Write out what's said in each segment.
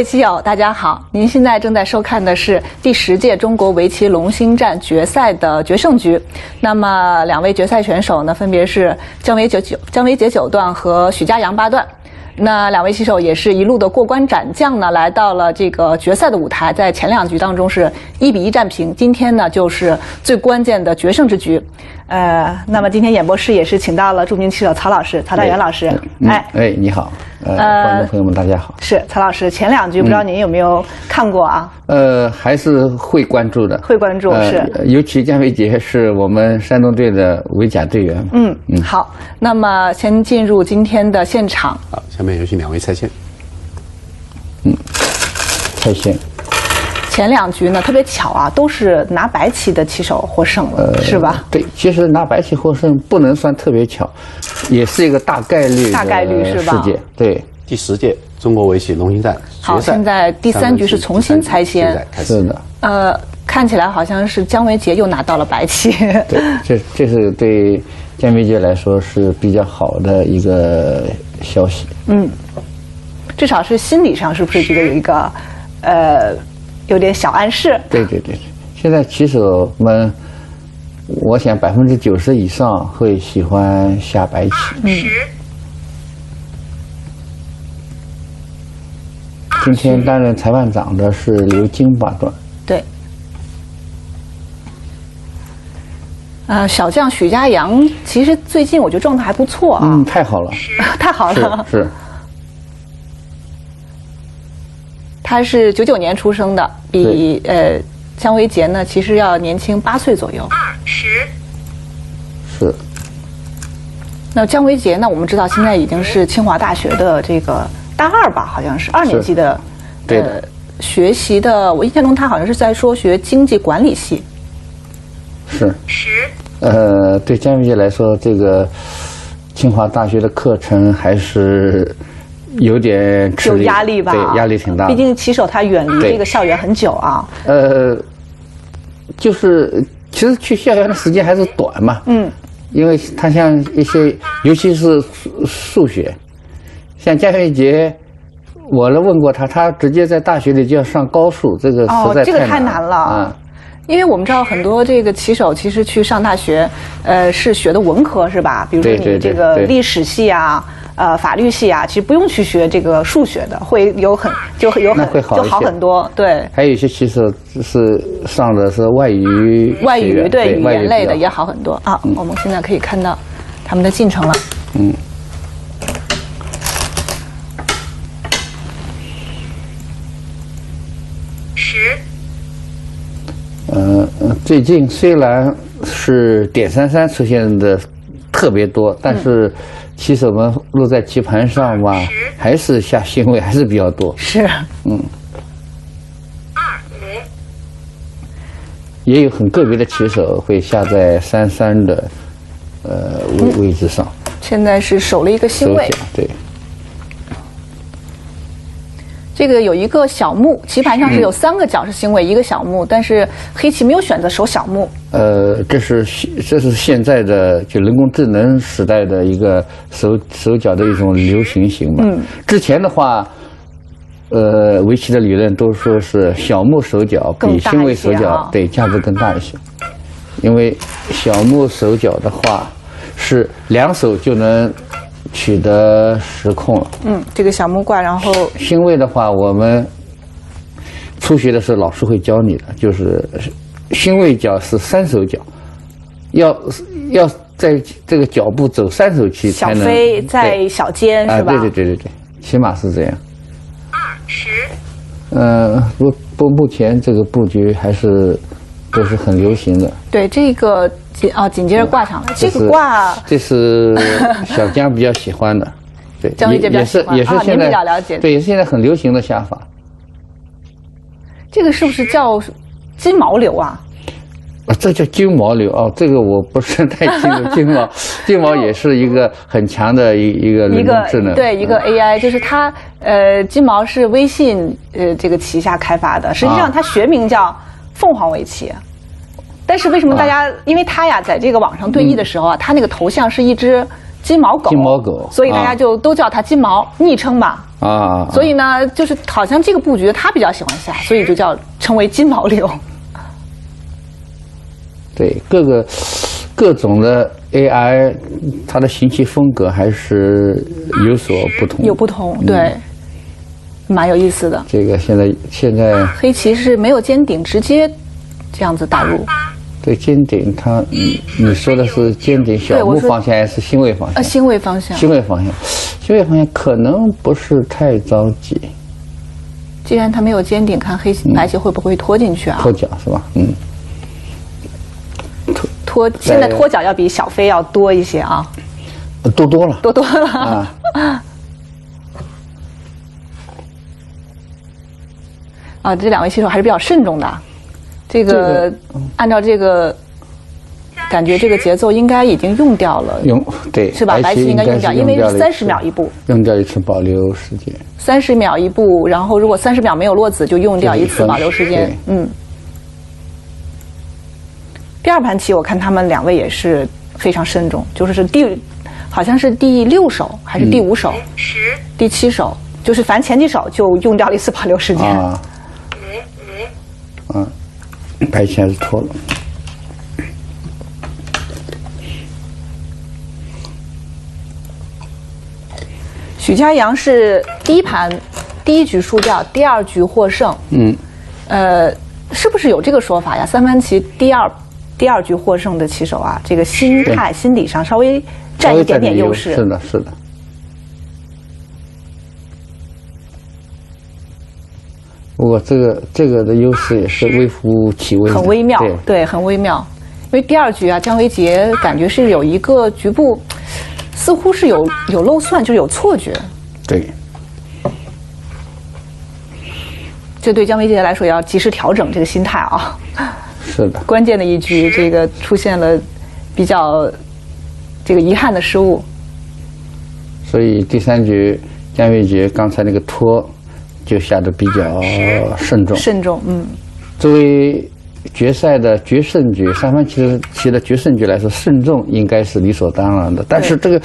各位棋友，大家好！您现在正在收看的是第十届中国围棋龙星战决赛的决胜局。那么，两位决赛选手呢，分别是姜维九九、姜维杰九段和许家阳八段。那两位棋手也是一路的过关斩将呢，来到了这个决赛的舞台。在前两局当中是一比一战平，今天呢就是最关键的决胜之局。呃，那么今天演播室也是请到了著名棋手曹老师、曹大元老师。哎，哎，你好，呃，观众朋友们，大家好。是曹老师，前两句不知道您有没有看过啊？呃，还是会关注的，会关注是。尤其姜维杰是我们山东队的围甲队员。嗯嗯，好，那么先进入今天的现场。好，下面有请两位拆线。嗯，拆线。前两局呢，特别巧啊，都是拿白棋的棋手获胜了，是吧？对，其实拿白棋获胜不能算特别巧，也是一个大概率大概率是吧？世界对，第十届中国围棋龙星战好，现在第三局是重新拆先，是的。呃，看起来好像是姜维杰又拿到了白棋。对，这这是对姜维杰来说是比较好的一个消息。嗯，至少是心理上是不是觉得有一个呃？有点小暗示。对对对，现在棋手们，我想百分之九十以上会喜欢下白棋。嗯。今天担任裁判长的是刘晶八段。对。啊，小将许家阳，其实最近我觉得状态还不错啊。嗯，太好了。太好了。是。他是九九年出生的，比呃姜维杰呢其实要年轻八岁左右。二十。是。那姜维杰呢？我们知道现在已经是清华大学的这个大二吧，好像是二年级的。对的。学习的，我印象中他好像是在说学经济管理系。是。十。呃，对姜维杰来说，这个清华大学的课程还是。有点有压力吧？对，压力挺大。毕竟骑手他远离这个校园很久啊。呃，就是其实去校园的时间还是短嘛。嗯。因为他像一些，尤其是数数学，像姜维杰，我来问过他，他直接在大学里就要上高数，这个实在这个太难了。啊。因为我们知道很多这个棋手其实去上大学，呃，是学的文科是吧？比如说你这个历史系啊。呃，法律系啊，其实不用去学这个数学的，会有很就有很就好很多。对，还有一些其实是上的是外语，外语对语言类的也好很多啊。我们现在可以看到他们的进程了。嗯。十。嗯嗯，最近虽然是点三三出现的特别多，但是。棋手们落在棋盘上吧，还是下星位还是比较多。是，嗯。二五。也有很个别的棋手会下在三三的，呃位位置上。现在是守了一个星位。对。这个有一个小目，棋盘上是有三个角是星位，一个小目，但是黑棋没有选择守小目。呃，这是这是现在的就人工智能时代的一个手手脚的一种流行型嘛。嗯。之前的话，呃，围棋的理论都说是小目手脚比星位手脚对价值更大一些，因为小目手脚的话是两手就能。取得实控了。嗯，这个小木卦，然后星位的话，我们初学的时候老师会教你的，就是星位角是三手角，要要在这个脚步走三手棋才能。小飞在小尖是吧？对对对对对，起码是这样。二十。嗯，不不，目前这个布局还是都是很流行的。对这个。紧啊，紧接着挂上了。这个挂，这是 小江比较喜欢的，对，江也也是也是现在对，也是现在很流行的下法。这个是不是叫金毛流啊？啊，这叫金毛流哦，这个我不是太清楚。金毛，金毛也是一个很强的一一个人工智能，对，一个 AI，就是它呃，金毛是微信呃这个旗下开发的，实际上它学名叫凤凰围棋。但是为什么大家？因为他呀，在这个网上对弈的时候啊，他那个头像是一只金毛狗，金毛狗，所以大家就都叫他金毛，昵称吧。啊，所以呢，就是好像这个布局他比较喜欢下，所以就叫称为金毛流。对各个各种的 AI，它的行棋风格还是有所不同。有不同，对，蛮有意思的。这个现在现在黑棋是没有尖顶，直接这样子打入。对尖顶，它你你说的是尖顶小对我说目方向还是新位方呃，向？星位方向。新位方向，新位方向可能不是太着急，既然它没有尖顶，看黑棋白棋会不会拖进去啊？拖脚是吧？嗯，拖现在拖脚要比小飞要多一些啊，多多了多多了。啊。啊，这两位棋手还是比较慎重的。这个这个按照这个感觉，这个节奏应该已经用掉了，用对是吧？白棋应该用掉，因为三十秒一步，用掉一次保留时间。三十秒一步，然后如果三十秒没有落子，就用掉一次保留时间。嗯。第二盘棋，我看他们两位也是非常慎重，就是是第，好像是第六手还是第五手，第七手，就是凡前几手就用掉了一次保留时间。啊，啊，白棋还是拖了。许家阳是第一盘第一局输掉，第二局获胜。嗯，呃，是不是有这个说法呀？三番棋第二第二局获胜的棋手啊，这个心态、心理上稍微占一点点优势。是的，是的。不过这个这个的优势也是微乎其微，很微妙，对对，很微妙。因为第二局啊，姜维杰感觉是有一个局部，似乎是有有漏算，就是有错觉。对，这对姜维杰来说也要及时调整这个心态啊。是的，关键的一局，这个出现了比较这个遗憾的失误。所以第三局姜维杰刚才那个拖就下的比较慎重。慎重，嗯，作为决赛的决胜局，三番棋的棋的决胜局来说，慎重应该是理所当然的。但是这个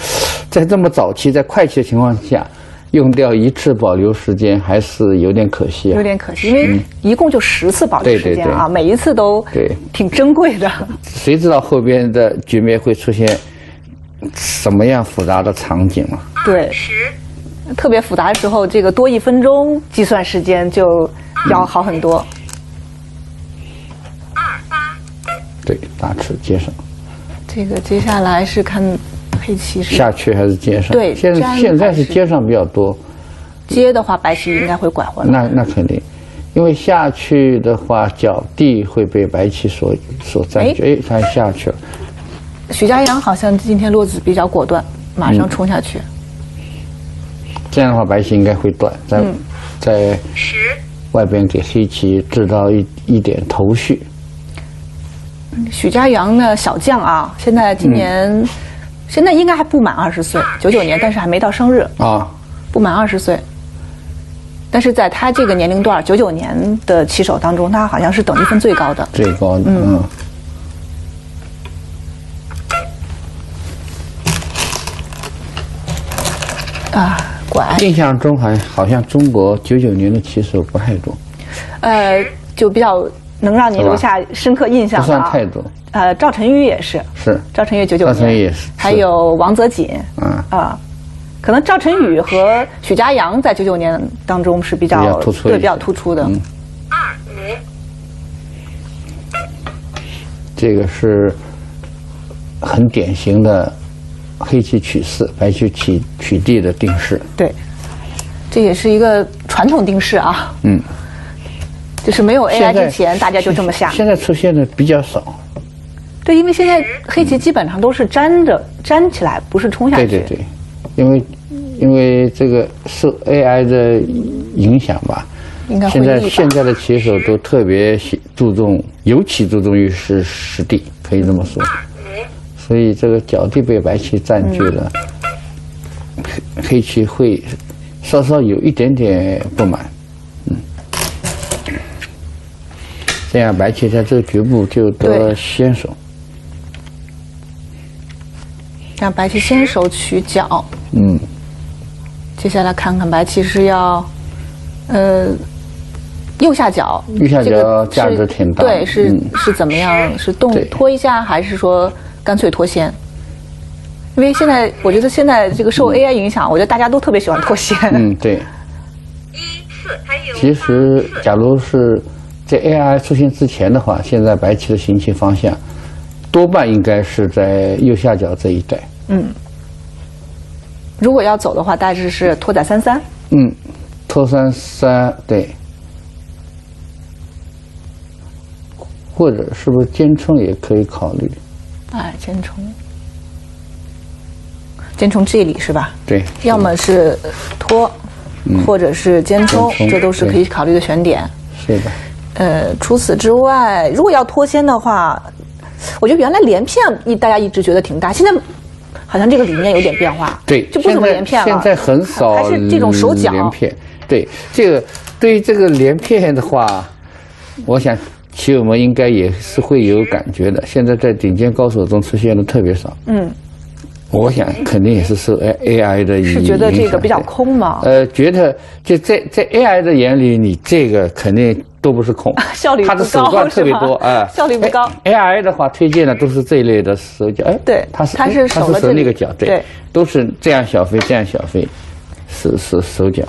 在这么早期，在快棋的情况下，用掉一次保留时间，还是有点可惜啊有。点可惜，因为一共就十次保留对对时间啊，对每一次都对挺珍贵的。谁知道后边的局面会出现什么样复杂的场景嘛？对，特别复杂的时候，这个多一分钟计算时间就要好很多。对，大吃接上，这个接下来是看黑棋是下去还是接上？对现在现在是是接上比较多，接的话，白棋应该会拐回来。那那肯定，因为下去的话，角地会被白棋所所占据。哎，他下去了，许家阳好像今天落子比较果断，马上冲下去。这样的话白棋应该会断，在、嗯。在外边给黑棋制造一一点头绪。许家阳呢，小将啊，现在今年、嗯。现在应该还不满二十岁，九九年，但是还没到生日，啊，不满二十岁。但是在他这个年龄段，九九年的棋手当中，他好像是等级分最高的。最高的，嗯。啊，拐，印象中好像好像中国九九年的棋手不太多，呃，就比较能让你留下深刻印象不的、啊。算太多。呃，赵晨宇也是，是。赵晨宇九九赵年，晨宇也是。还有王泽锦，嗯啊，可能赵晨宇和许家阳在九九年当中是比较突出对比较突出的。嗯。这个是很典型的黑棋取四，白棋取取地的定式。对，这也是一个传统定式啊，嗯，就是没有 AI 之前，大家就这么下。现在出现的比较少。对，因为现在黑棋基本上都是粘着粘起来，不是冲下去。对对对，因为因为这个受 AI 的影响吧，应该会现在现在的棋手都特别喜注重，尤其注重于是实地，可以这么说。所以这个角地被白棋占据了，黑黑棋会稍稍有一点点不满，嗯，这样白棋在这个局部就得先手。让白棋先手取角，嗯，接下来看看白棋是要，呃，右下角，右下角这个价值挺大的对，是、嗯。是怎么样？是动拖一下，还是说干脆脱先？因为现在我觉得现在这个受 AI 影响，我觉得大家都特别喜欢脱先。嗯，对。其实，假如是在 AI 出现之前的话，现在白棋的行棋方向多半应该是在右下角这一带。嗯如果要走的话，大致是拖在三三。嗯，拖三三对，或者是不是尖冲也可以考虑？哎，尖冲，尖冲这里是吧？对，要么是拖，或者是肩冲，冲这都是可以考虑的选点。是的，呃，除此之外，如果要脱肩的话，我觉得原来连片一大家一直觉得挺大，现在好像这个理念有点变化，对，就不怎么连片了。现在很少还是这种手脚连片。对，这个对于这个连片的话，我想棋友们应该也是会有感觉的。现在在顶尖高手中出现的特别少。嗯，我想肯定也是受 A A I 的影响。是觉得这个比较空吗？呃，觉得就在在 AI 的眼里，你这个肯定都不是空，效率不它的手高段特别是吧？多啊，效率不高。哎 AI 的话推荐的都是这一类的手脚，哎，对它是它是哎它是手了这里手那个脚，对都是这样小飞，这样小飞，手手手脚，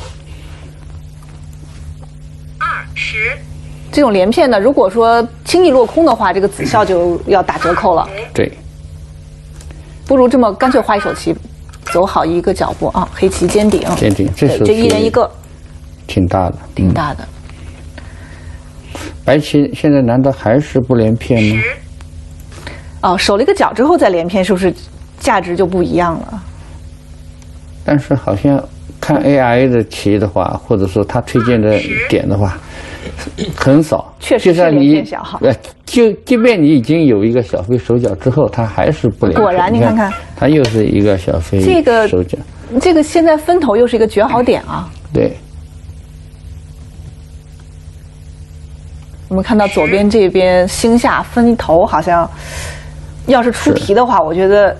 这种连片呢，如果说轻易落空的话，这个子效就要打折扣了。对，不如这么干脆画一手棋，走好一个脚步啊！黑棋尖顶，尖顶这对，手这一人一个，挺大的。挺大的。白棋现在难道还是不连片吗？哦，守了一个角之后再连片，是不是价值就不一样了？但是好像看 AI 的棋的话，或者说他推荐的点的话，很少。确实是连片小哈呃，就即便你已经有一个小飞手脚之后，它还是不了。果然你看看，它又是一个小飞这个手脚，这个现在分头又是一个绝好点啊！对，我们看到左边这边星下分头，好像要是出题的话，我觉得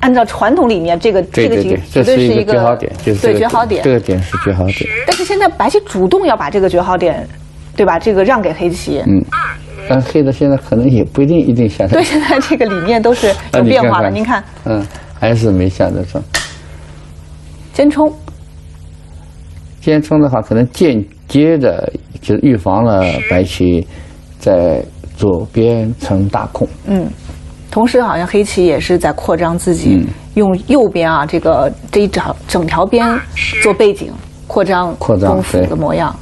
按照传统理念，这个这个题对对对，这是一绝对是一个绝好点，对绝好点这。个点是绝好点。但是现在白棋主动要把这个绝好点，对吧？这个让给黑棋。嗯，但黑的现在可能也不一定一定下 得对，现在这个理念都是 有变化的。您看，嗯，还是没下得上。尖冲，尖冲的话，可能间接的就是预防了白棋在左边成大空。嗯，同时好像黑棋也是在扩张自己，嗯用右边啊这个这一整整条边做背景，扩张扩张功夫对的模样。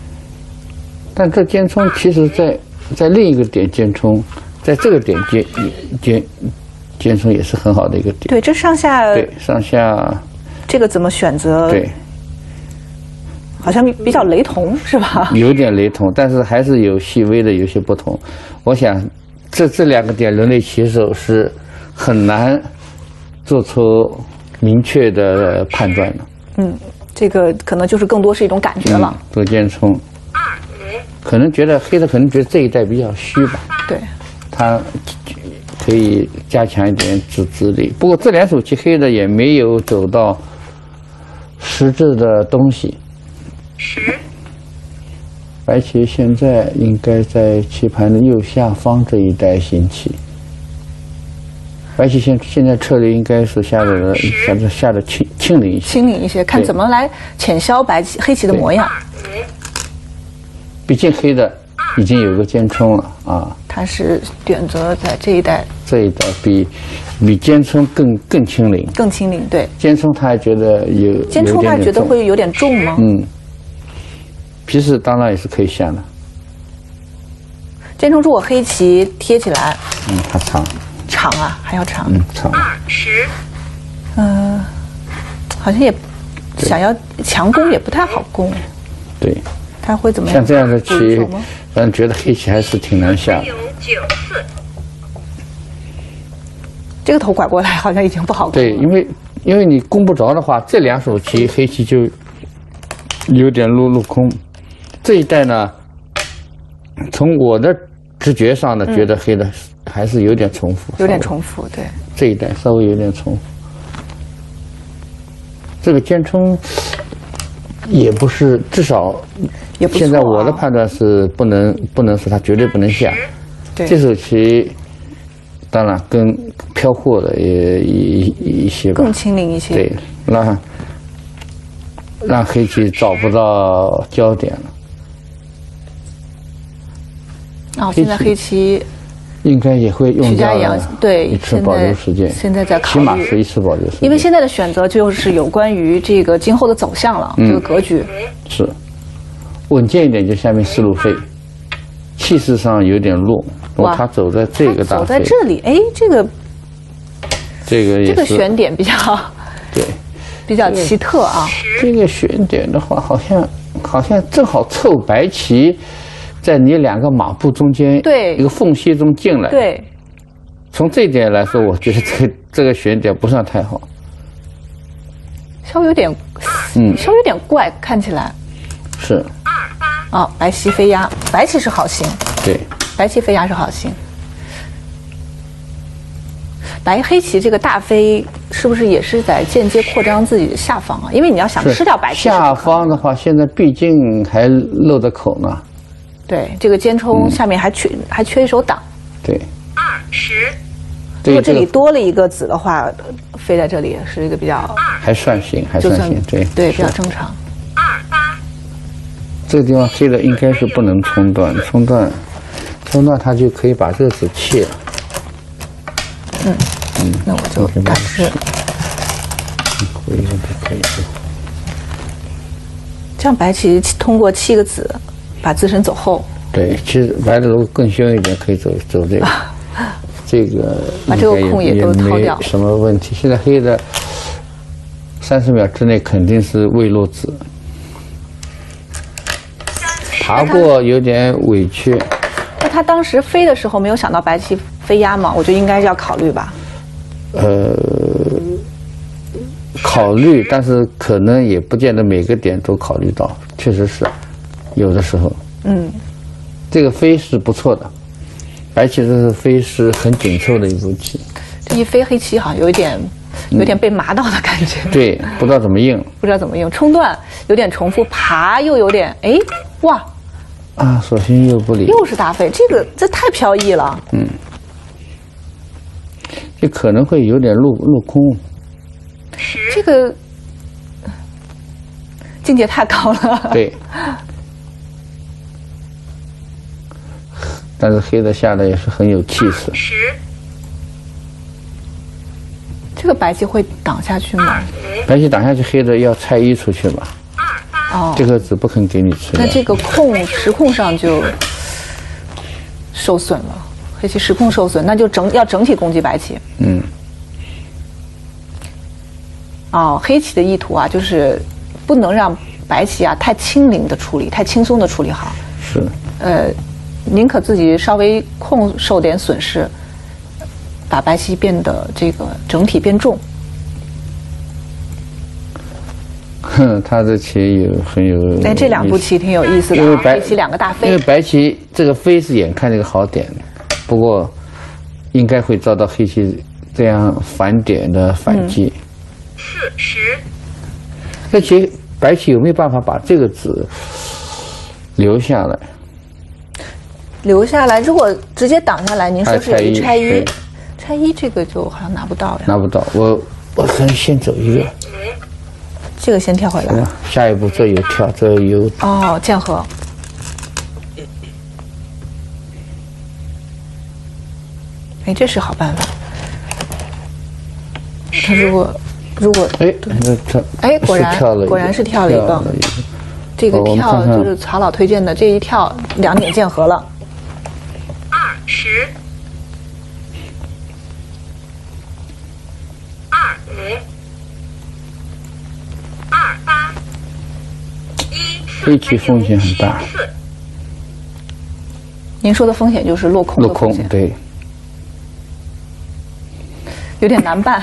但这尖冲其实在在另一个点尖冲，在这个点尖尖尖冲也是很好的一个点。对，这上下对，上下这个怎么选择？对好像比较雷同，是吧？有点雷同，但是还是有细微的有些不同。我想这这两个点人类棋手是很难做出明确的判断的。嗯，这个可能就是更多是一种感觉了。嗯，做尖冲，可能觉得黑的可能觉得这一带比较虚吧，对，他可以加强一点自制力。不过这两手棋黑的也没有走到实质的东西。白棋现在应该在棋盘的右下方这一带行棋。白棋现现在策略应该是下的下的下的清清灵一些。清灵一些，看怎么来浅消白棋黑棋的模样。毕竟黑的已经有个尖冲了啊，它是选择在这一代这一代比比尖冲更更轻灵。更轻灵，对。尖冲他还觉得有尖冲他觉得会有点重。吗？嗯，皮实当然也是可以下的，尖冲如果黑棋贴起来。嗯，它长，长啊，还要长，嗯长。二十，嗯、好像也想要强攻也不太好攻，对，他会怎么样？像这样的棋手吗，反正觉得黑棋还是挺难下的。这个头拐过来好像已经不好攻对，因为因为你攻不着的话，这两手棋黑棋就有点落落空。这一带呢，从我的直觉上呢，觉得黑的还是有点重复，有点重复，对。这一带稍微有点重复。这个尖冲，也不是，至少。现在我的判断是不能不能说他绝对不能下。对，这手棋当然跟飘忽的也一一些吧，更轻灵一些。对，让让黑棋找不到焦点了。哦，现在黑棋应该也会用掉对一次保留时间，现在在考虑，起码是一次保留时间。因为现在的选择就是有关于这个今后的走向了，嗯、这个格局是稳健一点，就下面四路飞，气势上有点弱。哇，他走在这个大走在这里，哎，这个这个这个选点比较 对，比较奇特啊。这个选点的话，好像好像正好凑白棋。在你两个马步中间，对一个缝隙中进来，对。从这点来说，我觉得这个 这个选点不算太好，稍微有点，嗯，稍微有点怪，看起来。是。哦，白棋飞压，白棋是好形。对。白棋飞压是好形。白黑棋这个大飞是不是也是在间接扩张自己的下方啊？因为你要想吃掉白棋，下方的话，现在毕竟还露着口呢。对，这个尖冲下面还缺、嗯、还缺一手挡。对，二十。如果这里多了一个子的话，飞在这里是一个比较还算行，还算行，对对，比较正常。二八。这个地方黑的应该是不能冲断，冲断，冲断它就可以把这个子弃了。嗯嗯，那我就打是。回一个就可以。这样白棋通过七个子。把自身走后，对，其实白的如果更凶一点，可以走走这个，这个把这个空也都掏掉，什么问题？现在黑的三十秒之内肯定是未落子，爬过有点委屈。那他当时飞的时候没有想到白棋飞压吗？我觉得应该要考虑吧。呃，考虑，但是可能也不见得每个点都考虑到，确实是。有的时候，嗯，这个飞是不错的，而且这是飞是很紧凑的一步棋。这一飞黑棋好像有一点，有点被麻到的感觉。嗯、对，不知道怎么应。不知道怎么应，冲断有点重复，爬又有点，哎，哇！啊，索性又不理。又是大飞，这个这太飘逸了。嗯，这可能会有点落落空。这个境界太高了。对。但是黑的下来也是很有气势。十。这个白棋会挡下去吗？白棋挡下去，黑的要拆一出去吧。哦。这个子不肯给你吃。那这个控时控上就受损了，黑棋时控受损，那就整要整体攻击白棋。嗯。哦，黑棋的意图啊，就是不能让白棋啊太轻灵的处理，太轻松的处理好。是。呃。宁可自己稍微空受点损失，把白棋变得这个整体变重。哼，他的棋有很有。哎，这两步棋挺有意思的、啊，因为白棋两个大飞。因为白棋这个飞是眼看这个好点，不过应该会遭到黑棋这样反点的反击。四十。那棋白棋有没有办法把这个子留下来？留下来，如果直接挡下来，您说是有一拆一，一拆一这个就好像拿不到呀。拿不到，我我先先走一个，这个先跳回来。下一步这有跳，这有哦，剑河。哎，这是好办法。他如果如果哎，那他哎，果然果然是跳了一个，这个跳就是曹老推荐的，这一跳两点剑合了。十，二五，二八，一。黑棋风险很大。您说的风险就是落空。落空，对。有点难办。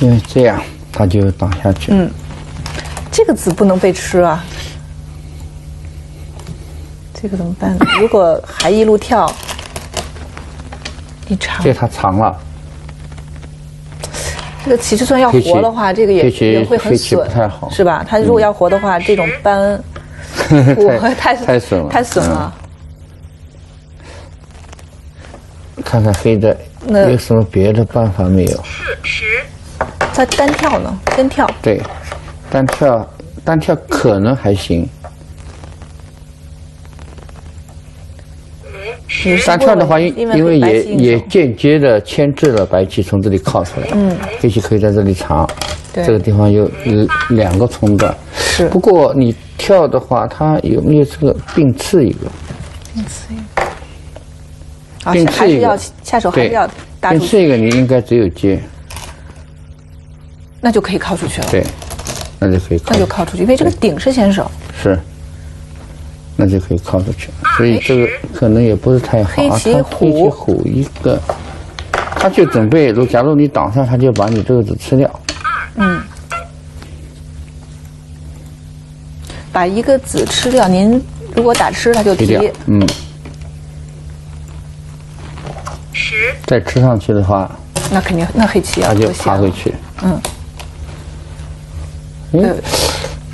因为这样，他就挡下去。嗯，这个子不能被吃啊。这个怎么办呢？如果还一路跳，一长，这它长了。这个其实算要活的话，这个也也会很损，不太好是吧？它如果要活的话，这种斑 我太太太损了，太损了。嗯看看黑的那有什么别的办法没有？四十它单跳呢，单跳，对，单跳单跳可能还行，也是单跳的话，因因为也也间接的牵制了白棋从这里靠出来，嗯，黑棋可以在这里藏，对。这个地方有呃两个冲段，是。不过你跳的话，它有没有这个并刺一个？啊，并刺一个还是要下手还是对要打并刺一个你应该只有接，那就可以靠出去了，对，那就可以靠那就靠出去，因为这个顶是先手，是，那就可以靠出去。所以这个可能也不是太好啊。黑棋他虎黑棋虎一个，他就准备，如假如你挡上，他就把你这个子吃掉。嗯把一个子吃掉。您如果打吃，他就提嗯，十再吃上去的话，那肯定那黑棋要他就。爬回去。嗯。哎，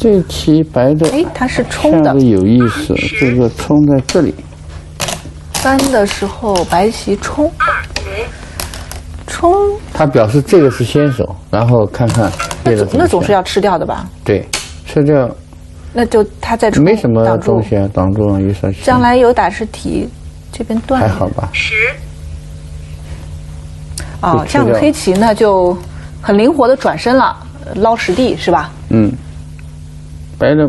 这棋白的哎，它是冲的。有意思，这个冲在这里，翻的时候白棋冲，冲。它表示这个是先手，然后看看那总那总是要要吃掉的吧？对吃掉，那就他在冲没什么东西啊，挡住了有啥？将来有打是提，这边断还好吧？十哦这样黑棋呢就很灵活的转身了，捞实地是吧？嗯，白的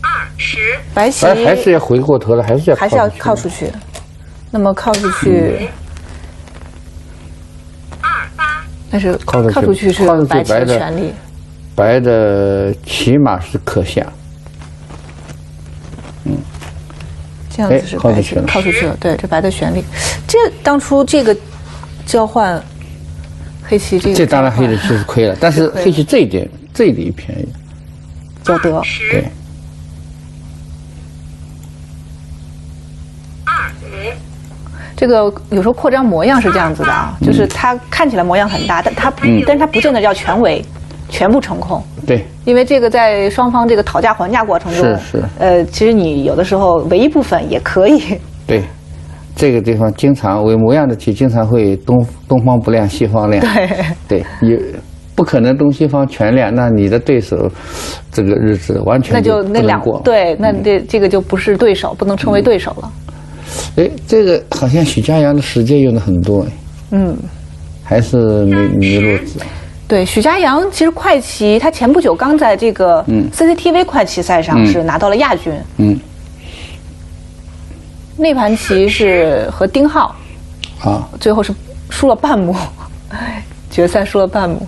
二十白棋还是要回过头来，还是要还是要靠出去。那么靠出去，二八但是靠出去是白棋的的权利。白的起码是可下，嗯这样子是白棋靠出去了靠出去了，对，这白的权利。这当初这个交换，黑棋这个这当然黑的棋是亏了，但是黑棋这一点这一点便宜，交得。对，这个有时候扩张模样是这样子的啊，嗯就是它看起来模样很大，但它但是它不见得叫全围，全部成空。对，因为这个在双方这个讨价还价过程中，是是呃，其实你有的时候围一部分也可以，对，这个地方经常为模样的题，经常会东东方不亮西方亮。对，对，有不可能东西方全亮，那你的对手这个日子完全那就不那两能过。对，那这这个就不是对手，不能称为对手了。哎，这个好像许家阳的时间用的很多哎，嗯，还是迷迷路子。对，许家阳其实快棋，他前不久刚在这个 CCTV 快棋赛上是拿到了亚军，嗯，那盘棋是和丁浩，啊，最后是输了半目，决赛输了半目。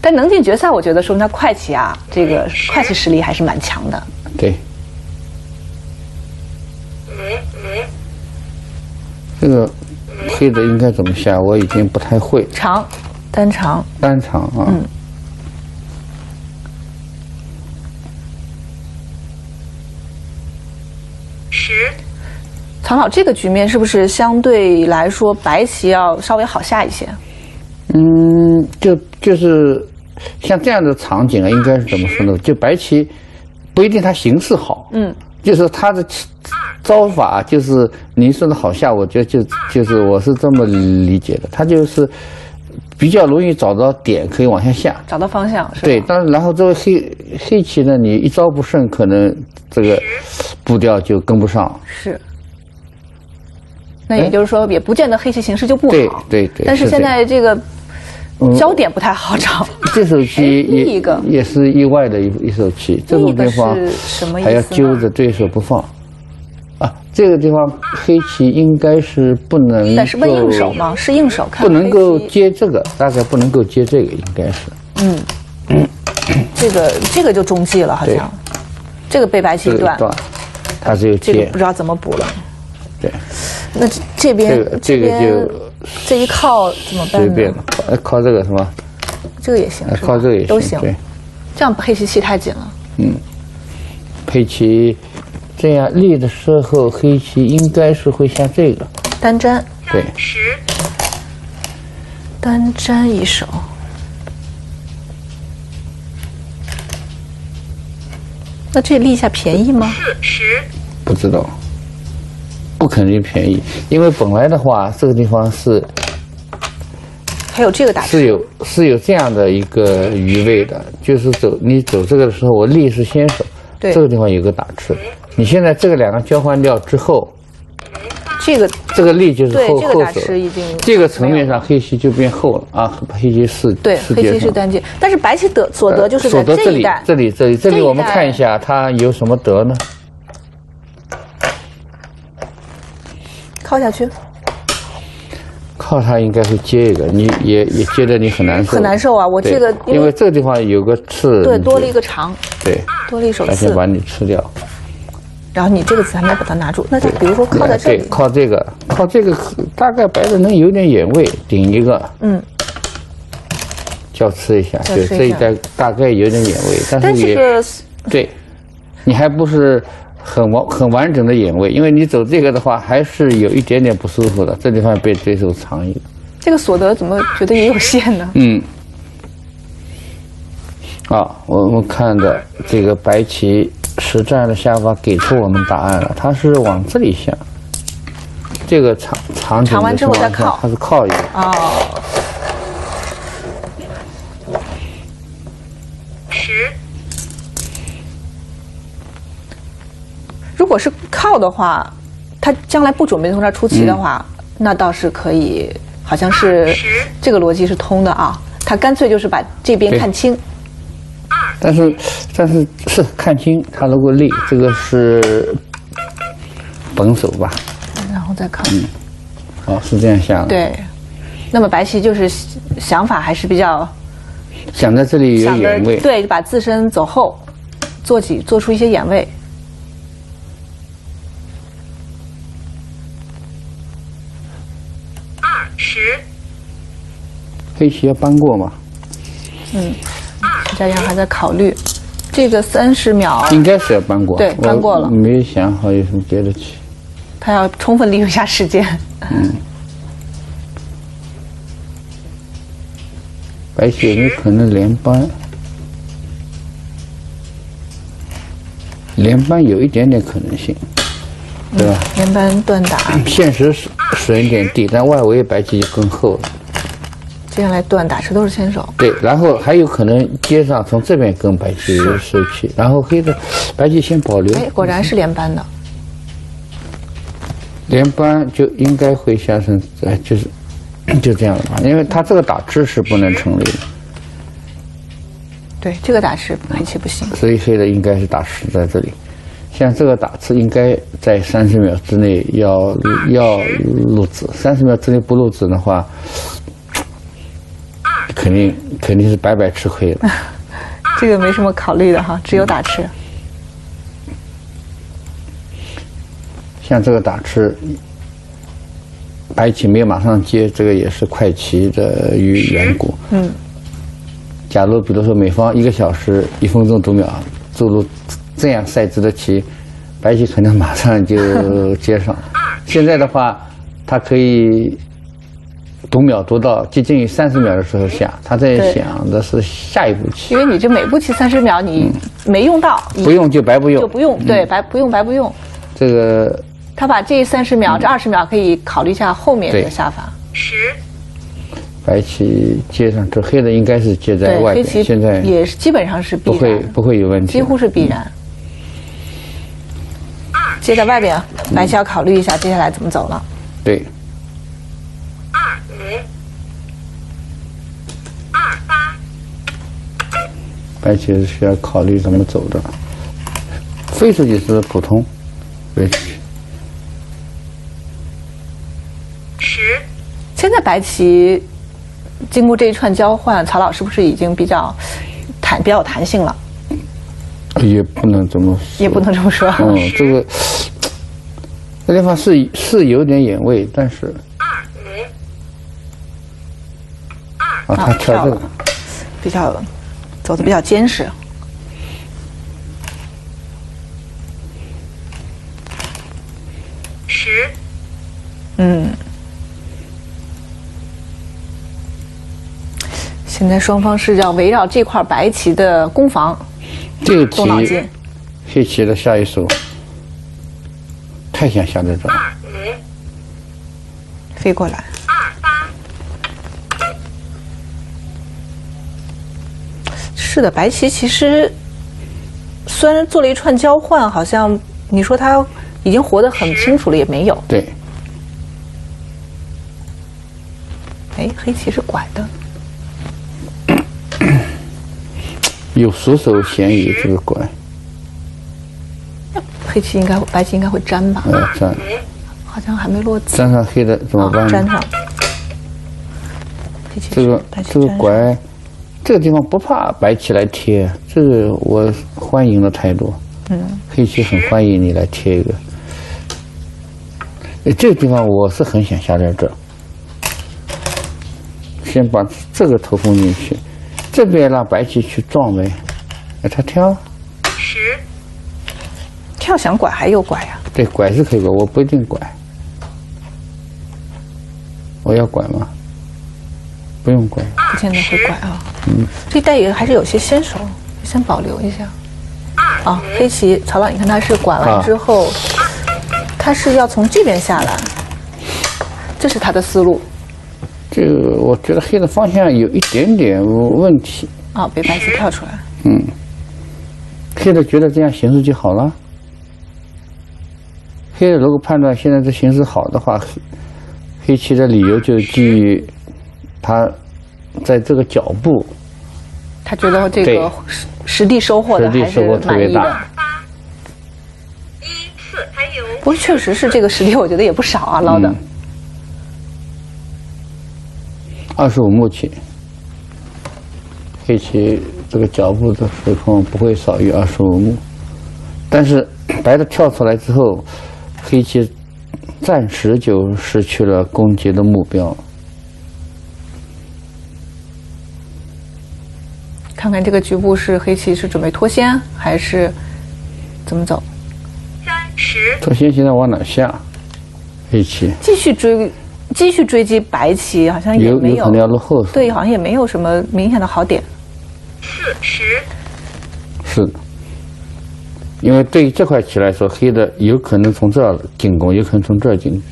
但能进决赛，我觉得说明他快棋啊，这个快棋实力还是蛮强的。对，这个黑的应该怎么下，我已经不太会。长，单长，单长啊，嗯十曹老，这个局面是不是相对来说白棋要稍微好下一些？嗯，就就是像这样的场景啊，应该是怎么说呢？就白棋不一定它形势好，嗯，就是它的招法，就是您说的好下，我觉得就就是我是这么理解的，它就是比较容易找到点可以往下下。找到方向是吧？对，但是然后作为黑黑棋呢，你一招不慎，可能这个步调就跟不上。是。那也就是说，也不见得黑棋形势就不好。对对对但是现在这个嗯焦点不太好找。这手棋哎也一个也是意外的一一手棋，这种地方还要揪着对手不放。啊，这个地方黑棋应该是不能但是问够应手吗？是应手，看不能够接这个，大概不能够接这个，应该是。嗯 这个这个就中计了，好对像。这个被白棋断，断，它只有接这个不。知道怎么补了。对，那这这边这个这个边就这一靠怎么办呢？随便了，呃靠这个是吧？这个也行，靠这个也行都行。对，这样黑棋气太紧了。黑棋这样立的时候，黑棋应该是会像这个。单粘，对，十单粘一手。那这立一下便宜吗？四十不知道，不肯定便宜，因为本来的话，这个地方是还有这个打是，有是有这样的一个余味的，就是走你走这个的时候，我力是先手，对。这个地方有个打吃，你现在这个两个交换掉之后，这个这个力就是对这个打后后手。吃已经这个层面上黑棋就变厚了啊，黑棋是对黑棋是单进，但是白棋得所得就是在所得这里这一带，这里这里这这一里我们带看一下它有什么得呢？靠下去。靠它应该会接一个，你也也接的你很难受，很难受啊！我这个因为这个地方有个刺，对多了一个长，对，多了一手刺，它先把你吃掉。然后你这个子还没有把它拿住，那就比如说靠在这对里，靠这个，靠这个大概白的能有点眼位，顶一个。嗯，叫吃一下，叫对，吃一下。这一带大概有点眼位，但是也个对，你还不是很完很完整的眼位，因为你走这个的话，还是有一点点不舒服的，这地方被对手藏一个。这个所得怎么觉得也有限呢？嗯，啊，我们看的这个白棋实战的下法给出我们答案了，它是往这里下，这个长长景长完之后再靠它是靠一个，哦，如果是靠的话，他将来不准备从这儿出棋的话，那倒是可以，好像是这个逻辑是通的啊。他干脆就是把这边看清，但是但是是看清他如果立，这个是本手吧？然后再靠。哦，是这样想的。，对，那么白棋就是想法还是比较想在这里有想眼位，对，把自身走后，做几做出一些眼位。二十黑棋要搬过嘛？徐家阳还在考虑这个三十秒，应该是要搬过。对搬过了我没想好有什么别的棋。他要充分利用一下时间。嗯 白棋有没有可能连扳？连扳有一点点可能性，对吧？连扳断打，现实损一点地，但外围白棋就更厚了。接下来断打吃都是先手。对，然后还有可能接上从这边跟白棋收棋，然后黑的白棋先保留，哎，果然是连扳的。连扳就应该会下成，哎，就是 就这样了吧，因为他这个打吃是不能成立的，对，这个打吃黑棋不行。所以黑的应该是打十在这里。像这个打字应该在三十秒之内要要录制，三十秒之内不录制的话，肯定肯定是白白吃亏了。这个没什么考虑的哈，只有打吃。像这个打吃，白棋没有马上接，这个也是快棋的缘缘故。嗯，假如比如说每方一个小时一分钟读秒注入这样赛制的棋，白棋可能马上就接上。现在的话，他可以读秒读到接近于三十秒的时候下，他在想的是下一步棋。因，为你这每步棋三十秒，你没用到，嗯不用就白不用，就不用，对，白不用白不用。这个他把这三十秒、这二十秒可以考虑一下后面的下法。十白棋接上，这黑的应该是接在，外边，现在也是基本上是必不会，不会有问题，几乎是必然。接在外边，白棋要考虑一下接下来怎么走了。对。二五二八白棋是需要考虑怎么走的。飞出去是普通，飞出去。十现在白棋经过这一串交换，曹老师是不是已经比较弹比较有弹性了？也不能这么说，也不能这么说。嗯，这个这地方是是有点眼位，但是啊，他跳这个。比较走的比较坚实。十。嗯，现在双方是要围绕这块白棋的攻防这个棋，。黑棋的下一手太想下在这儿，二五飞过来。二八是的，白棋其实虽然做了一串交换，好像你说他已经活得很清楚了，也没有。对，哎，黑棋是拐的，有熟手嫌疑，这个拐，黑棋应该白棋应该会粘吧？呃，粘好像还没落子粘上黑的怎么啊，办呢？粘上。这个这个拐，这个地方不怕白棋来贴，这个我欢迎的态度。嗯，黑棋很欢迎你来贴一个。哎，这个地方我是很想下在这儿，先把这个头封进去，这边让白棋去撞呗。哎，他跳，十跳想拐还有拐呀、对，拐是可以拐，我不一定拐。我要拐吗？不用拐。不见得会拐啊。嗯，这一带也还是有些先手，先保留一下。啊，黑棋曹老，你看他是拐完啊之后，他是要从这边下来，这是他的思路这个我觉得黑的方向有一点点问题。啊，被白棋跳出来。嗯黑的觉得这样形势就好了。黑的如果判断现在这形势好的话，黑黑棋的理由就基于他在这个脚步，他觉得这个实实地收获的还是实地收获特满意的别大。八一四还有不过确实是这个实力，我觉得也不少啊，捞的。二十五目棋，黑棋这个脚步的水空不会少于二十五目，但是 白的跳出来之后，黑棋暂时就失去了攻击的目标。看看这个局部是黑棋是准备脱先还是怎么走？三十脱先现在往哪下？黑棋继续追，继续追击白棋，好像也没有有可能要落后。对，好像也没有什么明显的好点。四十是的，因为对于这块棋来说，黑的有可能从这儿进攻，有可能从这儿进攻，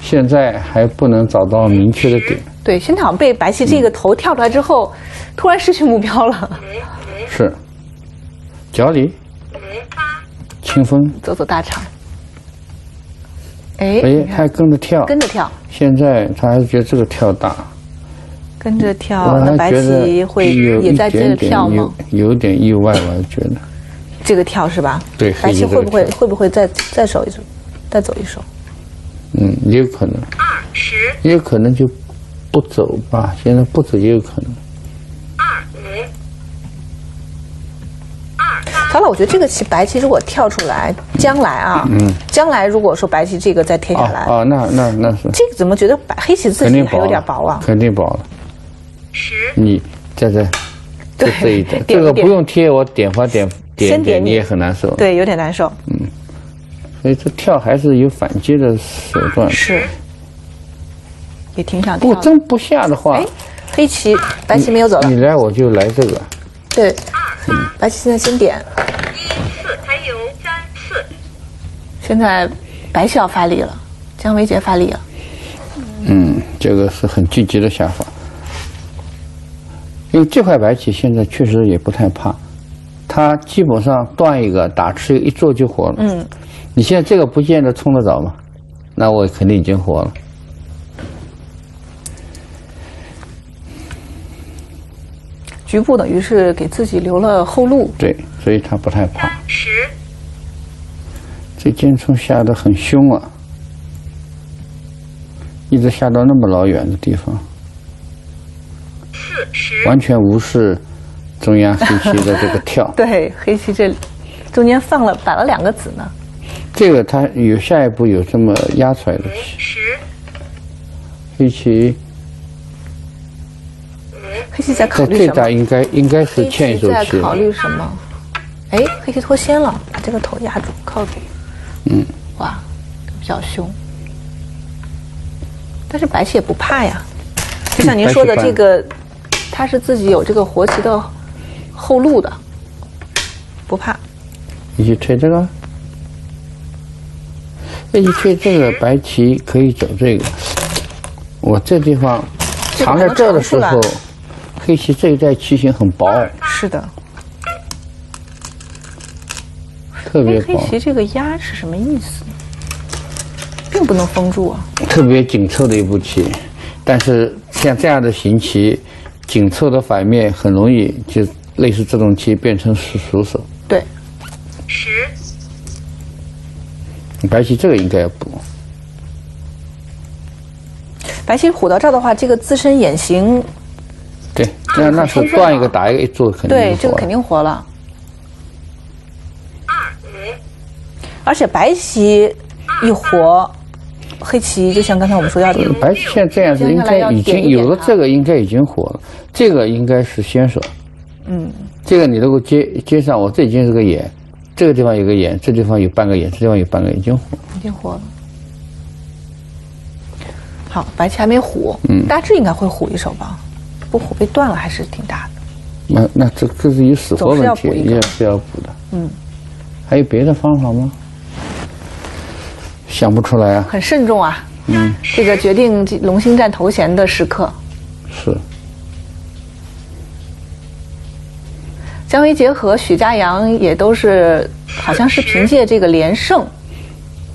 现在还不能找到明确的点。对，现在好像被白棋这个头跳出来之后，突然失去目标了。是，脚里清风，走走大场，哎，他还跟着跳。跟着跳，现在他还是觉得这个跳大，跟着跳，我还那白觉得棋会有一也在接着跳吗有？有点意外，我还觉得。这个跳是吧？对白棋黑棋会不会会不会再再手一手，再走一手？嗯，也有可能，二十也有可能就不走吧。现在不走也有可能。二五二八曹老，我觉得这个棋白棋如果跳出来，将来啊，嗯将来如果说白棋这个再贴下来，哦哦，那那那是这个怎么觉得白黑棋自肯定薄己还有点薄啊？肯定薄了。十你在这，就这一点，这个不用贴，我点发点点先点你你也很难受。，对，有点难受。嗯所以这跳还是有反击的手段。是，也挺想不过。真不下的话哎，，黑棋白棋没有走了你，来我就来这个。对，白棋现在先点，一四还有三四现在白棋要发力了，姜维杰发力了。嗯，这个是很积极的想法。因为这块白棋现在确实也不太怕，它基本上断一个打吃一做就活了。嗯，你现在这个不见得冲得着嘛，那我肯定已经活了。局部等于是给自己留了后路。对，所以他不太怕。十这箭冲下的很凶啊，一直下到那么老远的地方，完全无视中央黑棋的这个跳。对，黑棋这中间放了摆了两个子呢。这个他有下一步有这么压出来的棋，十黑棋黑棋在考虑什么？打应该应该是欠一棋在手棋。考虑什么？哎，黑棋脱先了，把这个头压住，靠住。嗯，哇，比较凶。但是白棋也不怕呀，就像您说的，这个他是自己有这个活棋的后路的，不怕。你去吹这个，那你吹这个白棋可以走这个。我这地方这个藏在这的时候黑棋这一带棋形很薄，是的。特别哎，黑薄，棋这个压是什么意思？并不能封住啊。特别紧凑的一步棋。但是像这样的行棋，紧凑的反面很容易就类似这种棋变成熟熟手。对，十白棋这个应该要补。白棋虎到这儿的话，这个自身眼形，对，那那是断一个打一个，一做肯定对，这个肯定活了。二五而且白棋一活，黑棋就像刚才我们说要的白棋现在这样子，应该已经有了这个，应该已经活了。这个应该是先手，嗯，这个你如果接接上，我这已经是个眼，这个地方有个眼，这地方有半个眼，这地方有半个眼，已经活了。已经活了。好，白棋还没虎，嗯大致应该会虎一手吧？不虎被断了还是挺大的。那那这这是有死活问题，总是要补一个也是要补的。嗯，还有别的方法吗？想不出来啊。很慎重啊。嗯，这个决定这龙兴战头衔的时刻，是，姜维杰和许家阳也都是，好像是凭借这个连胜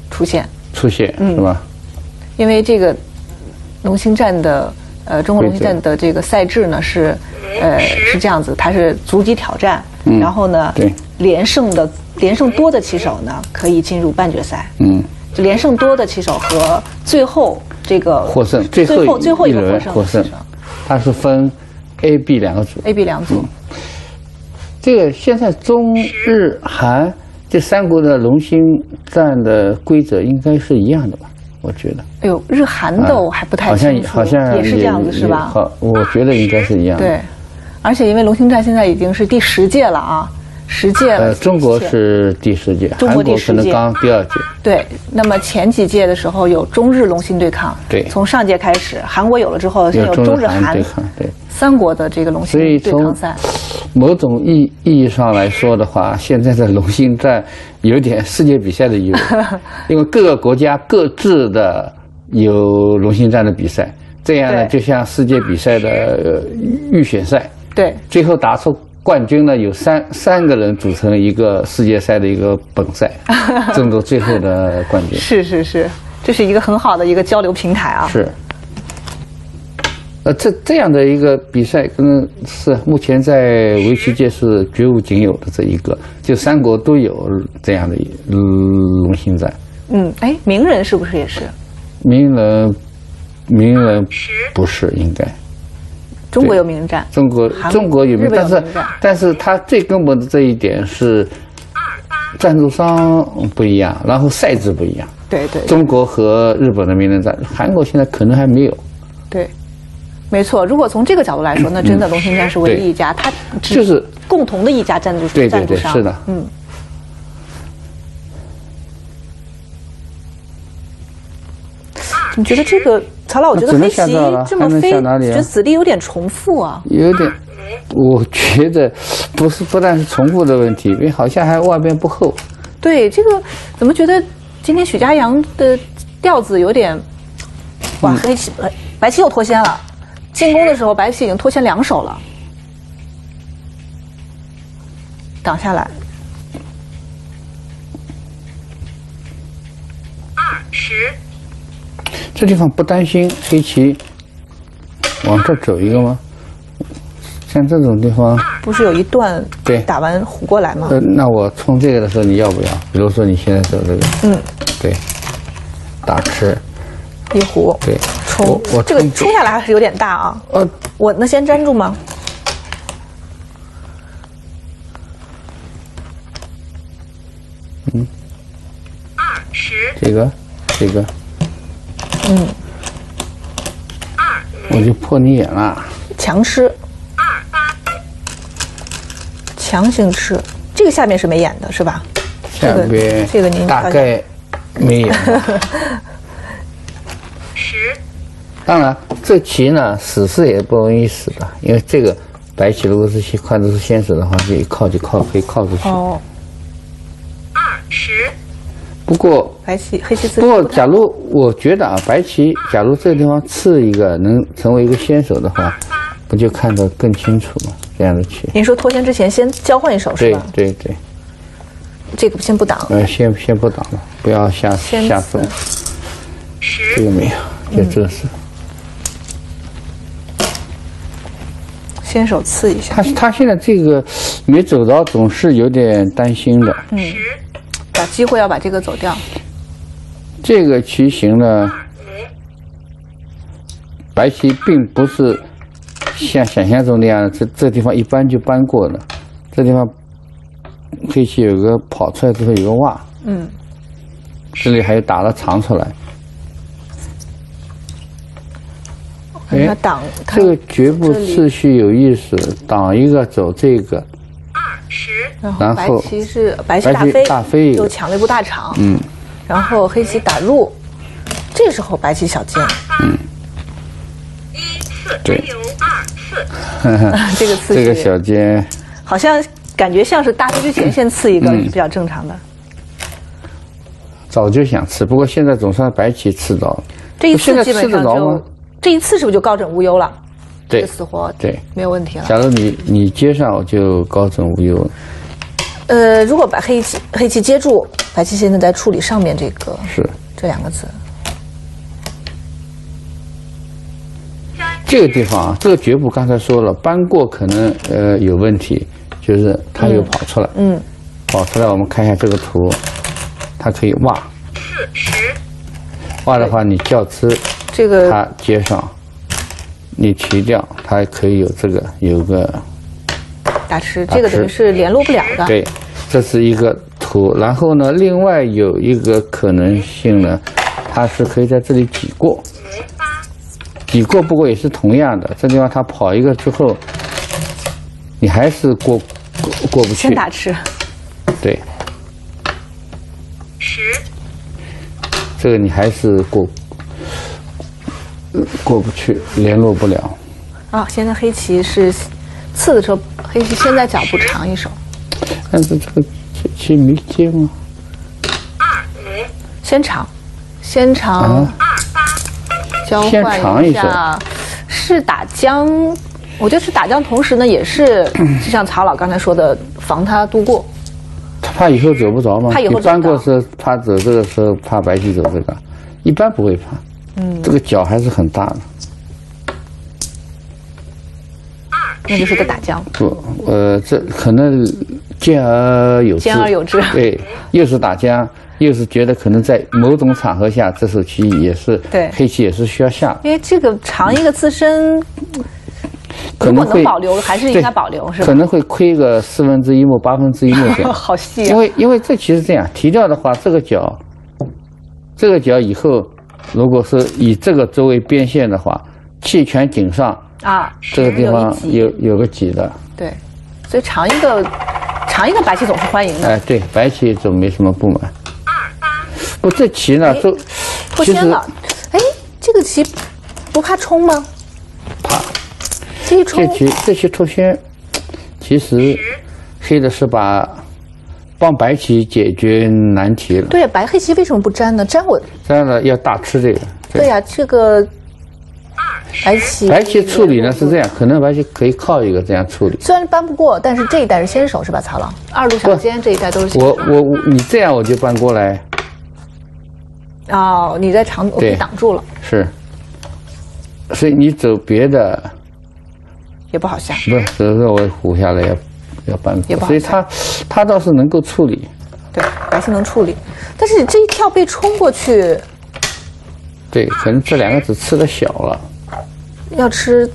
出现，出现、嗯。是吧？因为这个龙兴战的呃中国龙兴战的这个赛制呢是呃是这样子，它是逐级挑战，嗯。然后呢对。连胜的连胜多的棋手呢可以进入半决赛，嗯，就连胜多的棋手和最后这个获胜，最最后后最后一个轮获胜获胜的棋手，它是分 A、B 两个组。A、B 两组，这个现在中日韩这三国的龙兴战的规则应该是一样的吧？我觉得。哎呦，日韩的我还不太好像清楚，好像也是这样子是吧？好，我觉得应该是一样的。对，而且因为龙兴战现在已经是第十届了啊，十届了。呃，中国是第十届，中韩国可国第十届。能刚第二届。对，那么前几届的时候有中日龙兴对抗，对。从上届开始，韩国有了之后，有中日韩对抗，对。三国的这个龙兴所以从对抗赛，某种意意义上来说的话，现在的龙兴战有点 世界比赛的意味，因为各个国家各自的有龙兴战的比赛，这样呢，就像世界比赛的呃预选赛，对。最后打出冠军呢，有三三个人组成一个世界赛的一个本赛，争夺最后的冠军。是是是，这是一个很好的一个交流平台啊。是，呃，这这样的一个比赛，跟是目前在围棋界是绝无仅有的这一个，就三国都有这样的龙兴战。嗯，哎，名人是不是也是？名人，名人不是应该。中国有名人战，中国中国有名但是但是它最根本的这一点是，赞助商不一样，然后赛制不一样。对对中国和日本的名人战，韩国现在可能还没有。对，没错。如果从这个角度来说，那真的龙兴战是唯一一家，它只嗯就是共同的一家赞助商对对对。是的。嗯。你觉得这个曹老？我觉得黑棋下这么飞，下哪里啊觉得子力有点重复啊。有点，我觉得不是不但是重复的问题，因为好像还外边不厚。对，这个怎么觉得今天许家阳的调子有点，哇，黑棋呃白棋又脱先了。进攻的时候，白棋已经脱先两手了，挡下来。二十这地方不担心黑棋往这走一个吗？像这种地方，不是有一段对打完虎过来吗？呃，那我冲这个的时候你要不要？比如说你现在走这个，嗯，对，打吃，一虎对，冲我我这个冲冲下来还是有点大啊。呃，我能先粘住吗？嗯二十这个，这个，嗯，二我就破你眼了。强吃，二八强行吃。这个下面是没眼的，是吧？下边这个您大概没眼，十大当然，这棋呢死是也不容易死的，因为这个白棋如果是先看的是先手的话，这一靠就靠可以靠出去。哦，二十，不过白棋黑棋不过，假如我觉得啊，白棋假如这个地方刺一个能成为一个先手的话，不就看得更清楚吗？这样的棋，您说脱先之前先交换一手是对吧？对对，这个先不挡，呃，先先不挡了，不要下先下刺手，这，个没有，就这是。先手刺一下，他他现在这个没走着，总是有点担心的。十，把机会要把这个走掉。这个棋形呢，白棋并不是像想象中那样，这这地方一搬就搬过了，这地方黑棋有个跑出来之后有个挖，嗯，这里还有打了长出来。哎挡，这个局部次序有意思，挡一个走这个，二十，然后白棋是白棋大飞，大飞又抢了一步大长，嗯，然后黑棋打入，这时候白棋小尖，一次，对还有二次，这个刺 这个小尖好像感觉像是大飞之前先刺一个是比较正常的。早就想刺，不过现在总算白棋刺到了。这一次基本上就？这一次是不是就高枕无忧了？这对个死活对，没有问题了。假如你你接上，我就高枕无忧。了。呃，如果把黑棋黑棋接住，白棋现在在处理上面这个是。这两个字，这个地方啊，这个局部刚才说了，搬过可能呃有问题，就是它又跑出来，嗯，跑出来，我们看一下这个图，它可以挖，四十，挖的话你叫吃，这个它接上，你提掉，它还可以有这个有个打吃，这个等于是联络不了的。对，这是一个图。然后呢，另外有一个可能性呢，它是可以在这里挤过，挤过不过也是同样的，这地方它跑一个之后，你还是过过过不去先。打吃，对，十，这个你还是过呃过不去，联络不了。啊，现在黑棋是刺的时候，黑棋先在脚步长一手，但是这个这棋没接吗？先长，先长啊，交换一下，是打将。我觉得是打将，同时呢，也是就像曹老刚才说的，防他度过。他怕以后走不着吗？他以后你搬走不着过是怕走这个时候怕白棋走这个，一般不会怕。嗯，这个角还是很大的。那就是个打僵。不，呃，这可能兼而有之。兼而有之对，又是打僵，又是觉得可能在某种场合下，这手棋也是对黑棋也是需要下，因为这个长一个自身，如果能可能保留，还是应该保留，是吧？可能会亏个四分之一目、八分之一目 这样。好细啊！因为因为这棋是这样，提掉的话，这个角，这个角以后如果是以这个作为边线的话，气拳顶上啊，这个地方有有有个挤的，对，所以长一个长一个白棋总是欢迎的。哎，对，白棋总没什么不满。二八，不，这棋呢，都其实脱先了，哎，这个棋不怕冲吗？怕这一冲这棋这棋脱先，其实黑的是把帮白棋解决难题了。对白黑棋为什么不粘呢？粘我，粘了，要大吃这个。对呀、这个白棋白棋处理呢是这样，可能白棋可以靠一个这样处理。虽然搬不过，但是这一代是先手是吧？曹老二路小尖这一代都是先我我我，你这样我就搬过来，哦，你在长我给对挡住了，是。所以你走别的，也不好下。不是，所以说我虎下来要要搬所以他他倒是能够处理。对，还是能处理，但是这一跳被冲过去，对，可能这两个子吃的小了，要吃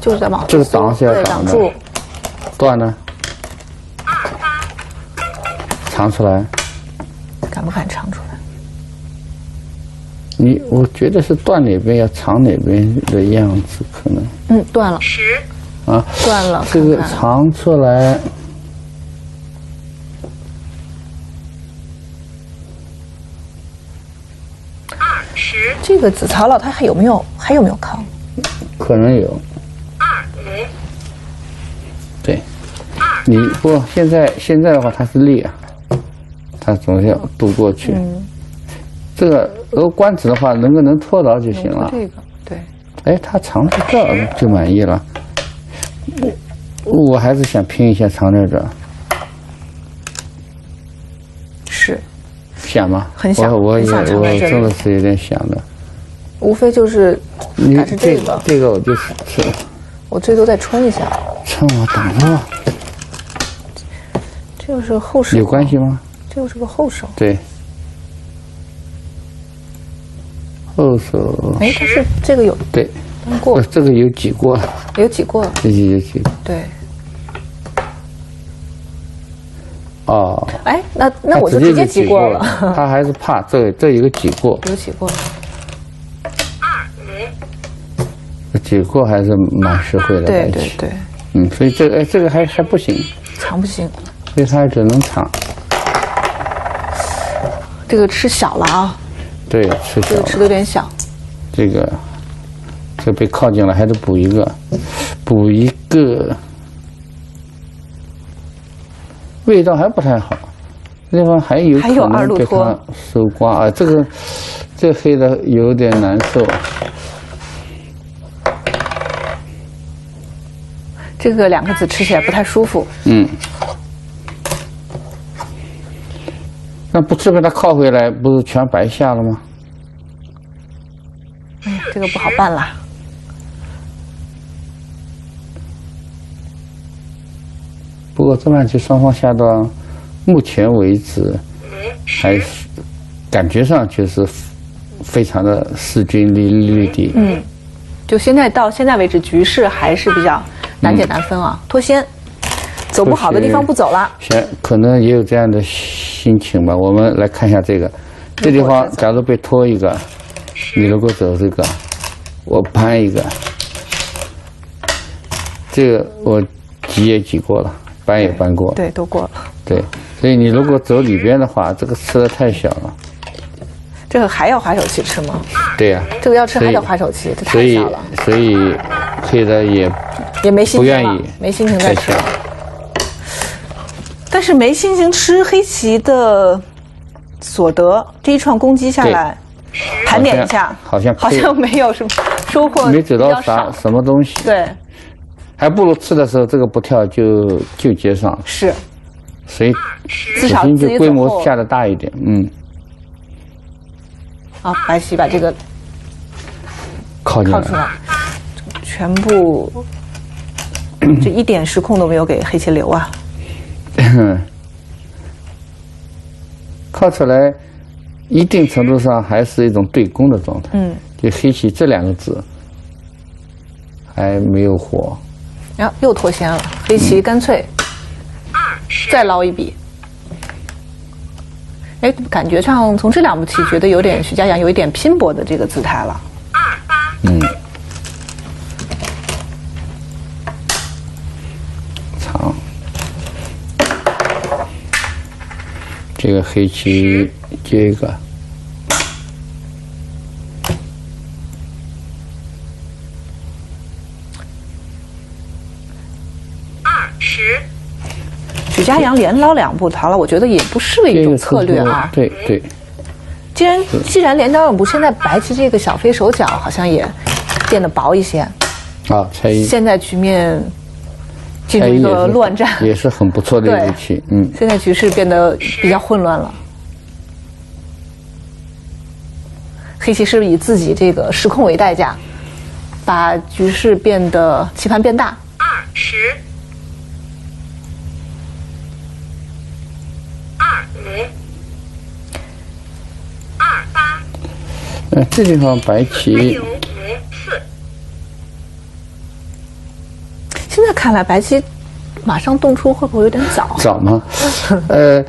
就是在往这个挡是要对挡住，断呢，长出来。敢不敢长出来？你我觉得是断哪边要长哪边的样子，可能。嗯，断了，十，啊，断了，这个长出来，十这个紫曹老他还有没有还有没有康？可能有。二五对，你不现在现在的话，它是裂，它总是要渡过去。这个鹅关子的话，能够能拖着就行了。这个对，哎，它长到这儿就满意了。我我还是想拼一下藏在这儿，是。想吗？很想我我也我真的是有点想的。无非就是你还是这这个，这个我就是是我最多再冲一下，冲我挡了，这个是后手，有关系吗？这个是个后手，对。后手。哎，但是这个有对，翻过。呃，这个有挤过，有挤过，这就有挤。过。对，哦，哎，那那我就直接挤挤过了，他还是怕这这有个挤过，有挤过，挤过还是蛮实惠的对。对对，嗯，所以这个哎这个还还不行，藏不行，所以他还只能藏。这个吃小了啊，对，吃小这个吃的，有点小，这个这被靠近了，还得补一个，补一个，味道还不太好。这地方还有还有可能被二路托它收刮啊，这个这黑的有点难受。这个两个子吃起来不太舒服，嗯，那不吃被他靠回来，不是全白下了吗？哎，这个不好办啦。不过这盘棋双方下到目前为止，还是感觉上就是非常的势均力力敌。嗯，就现在到现在为止，局势还是比较难解难分啊，脱先，走不好的地方不走了，行可能也有这样的心情吧。我们来看一下这个，这地方假如被拖一个，你如果走这个，我搬一个，这个我挤也挤过了，搬也搬过。对，都过了。对，所以你如果走里边的话，这个吃的太小了。这个还要滑手棋吃吗？对呀、这个要吃还得滑手棋，这所以太小了，所以黑的也也没心情不愿意，没心情再吃了。。但是没心情吃黑棋的所得，这一串攻击下来，盘点一下，好像好像没有什么收获，没走到啥。什么东西，对，还不如吃的时候这个不跳就就接上了，是。所以至少就规模下的大一点，嗯，啊，白棋把这个靠靠出来，全部 就一点失控都没有给黑棋留啊。靠出来，一定程度上还是一种对攻的状态。嗯，就黑棋这两个字还没有活，然后又脱先了，黑棋干脆再捞一笔。哎，感觉上从这两步棋，觉得有点徐家阳有一点拼搏的这个姿态了。嗯，藏，这个黑棋接一个，二十许家阳连捞两步逃了，我觉得也不失为一种策略啊。对对，既然既然连捞两步，现在白棋这个小飞手脚好像也变得薄一些。啊，猜一，现在局面进入一个乱战，也是很不错的一对步棋，嗯，现在局势变得比较混乱了。黑棋是不是以自己这个失控为代价，把局势变得棋盘变大？二十二五二八呃，这地方白棋现在看来，白棋马上动出会不会有点早？早吗？呃，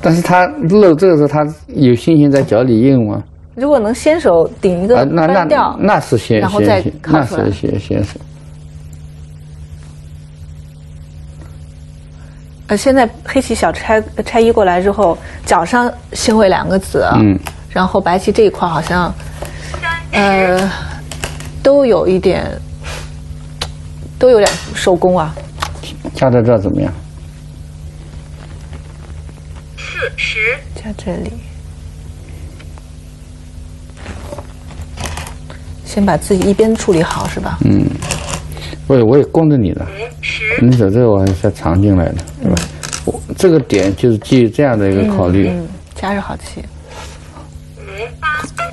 但是他露这个时候，他有信心在脚里硬吗？如果能先手顶一个啊，那翻掉那，那是先然后再先先，那靠出来是先先手。呃，现在黑棋小拆拆一过来之后，脚上先会两个子，嗯，然后白棋这一块好像呃，都有一点，都有点收工啊。加在这儿怎么样？四十加这里，先把自己一边处理好是吧？嗯，我也我也供着你的，你走这个我还是要藏进来的，对吧？我这个点就是基于这样的一个考虑。嗯，加热好棋。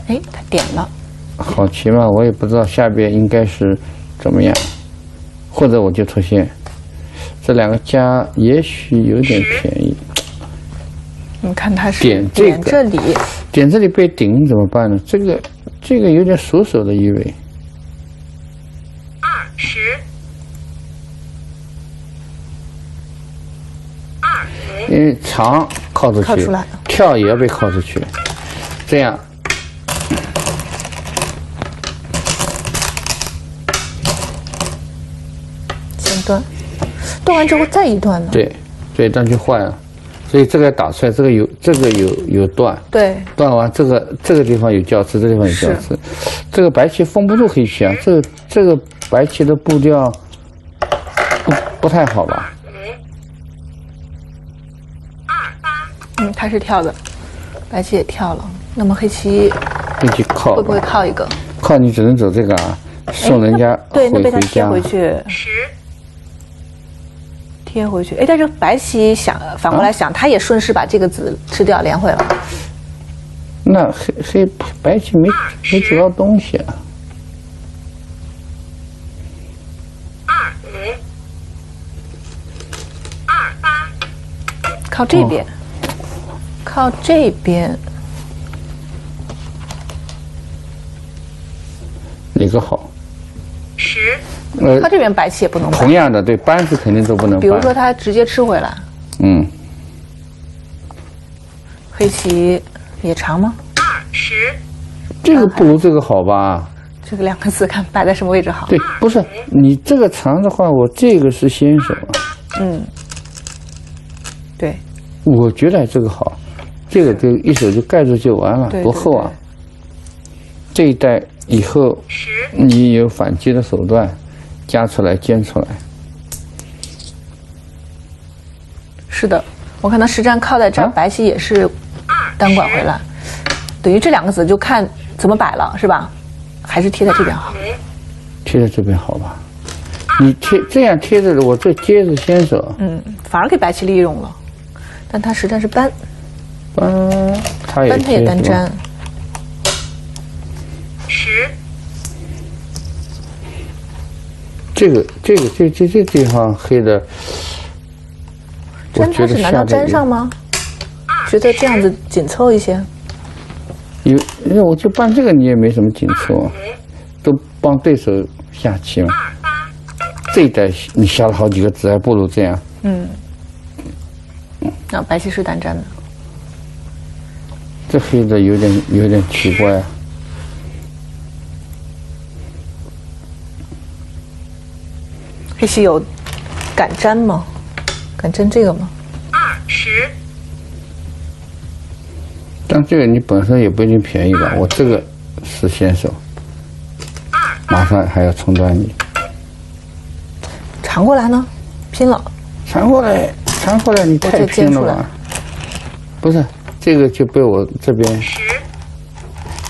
哎，它点了，好奇嘛，我也不知道下边应该是怎么样，或者我就出现。这两个加，也许有点便宜。你看它是点这个。这里，点这里被顶怎么办呢？这个这个有点熟手的意味。二十。二五因为长靠出去，靠出来。跳也要被靠出去，这样先断，断完之后再一断呢？对对，这样就坏了。所以这个打出来，这个有这个有有断，对，断完这个这个地方有交织，这个地方有交织，这个白棋封不住黑棋啊。这个这个白棋的步调不不太好吧？五二八嗯，他是跳的，白棋也跳了，那么黑棋黑棋靠会不会，靠一个？靠你只能走这个啊，送人家对，那回回被他贴家。回去，十贴回去。哎，但是白棋想反过来想，他也顺势把这个子吃掉，连回了。那黑黑白棋没没吃到东西啊。二五二八靠这边，靠这边，哪个好？十呃他，这边白棋也不能搬。同样的，对搬是肯定都不能搬。比如说他直接吃回来，嗯，黑棋也长吗？二十这个不如这个好吧？这个两个字看摆在什么位置好？对，不是你这个长的话，我这个是先手啊，嗯，对，我觉得这个好，这个就一手就盖住就完了，对多厚啊！这一代以后你有反击的手段，加出来尖出来，是的。我看他实战靠在这儿，啊白棋也是单管回来，等于这两个子就看怎么摆了，是吧？还是贴在这边好？贴在这边好吧？你贴这样贴着，我这接着先手，嗯，反而给白棋利用了，但他实战是搬，搬他也单粘，十这个这个这这这地方黑的，我粘它是难道粘上吗？觉得这样子紧凑一些，有，因为我就办这个你也没什么紧凑啊，都帮对手下棋嘛。这一代你下了好几个子，还不如这样。嗯。那、白棋是单粘的，这黑的有点有点奇怪啊。黑棋有敢粘吗？敢粘这个吗？二十但这个你本身也不一定便宜吧？我这个是先手，马上还要冲断你，缠过来呢？拼了！传过来，传过来，你太拼了吧？不是，这个就被我这边，十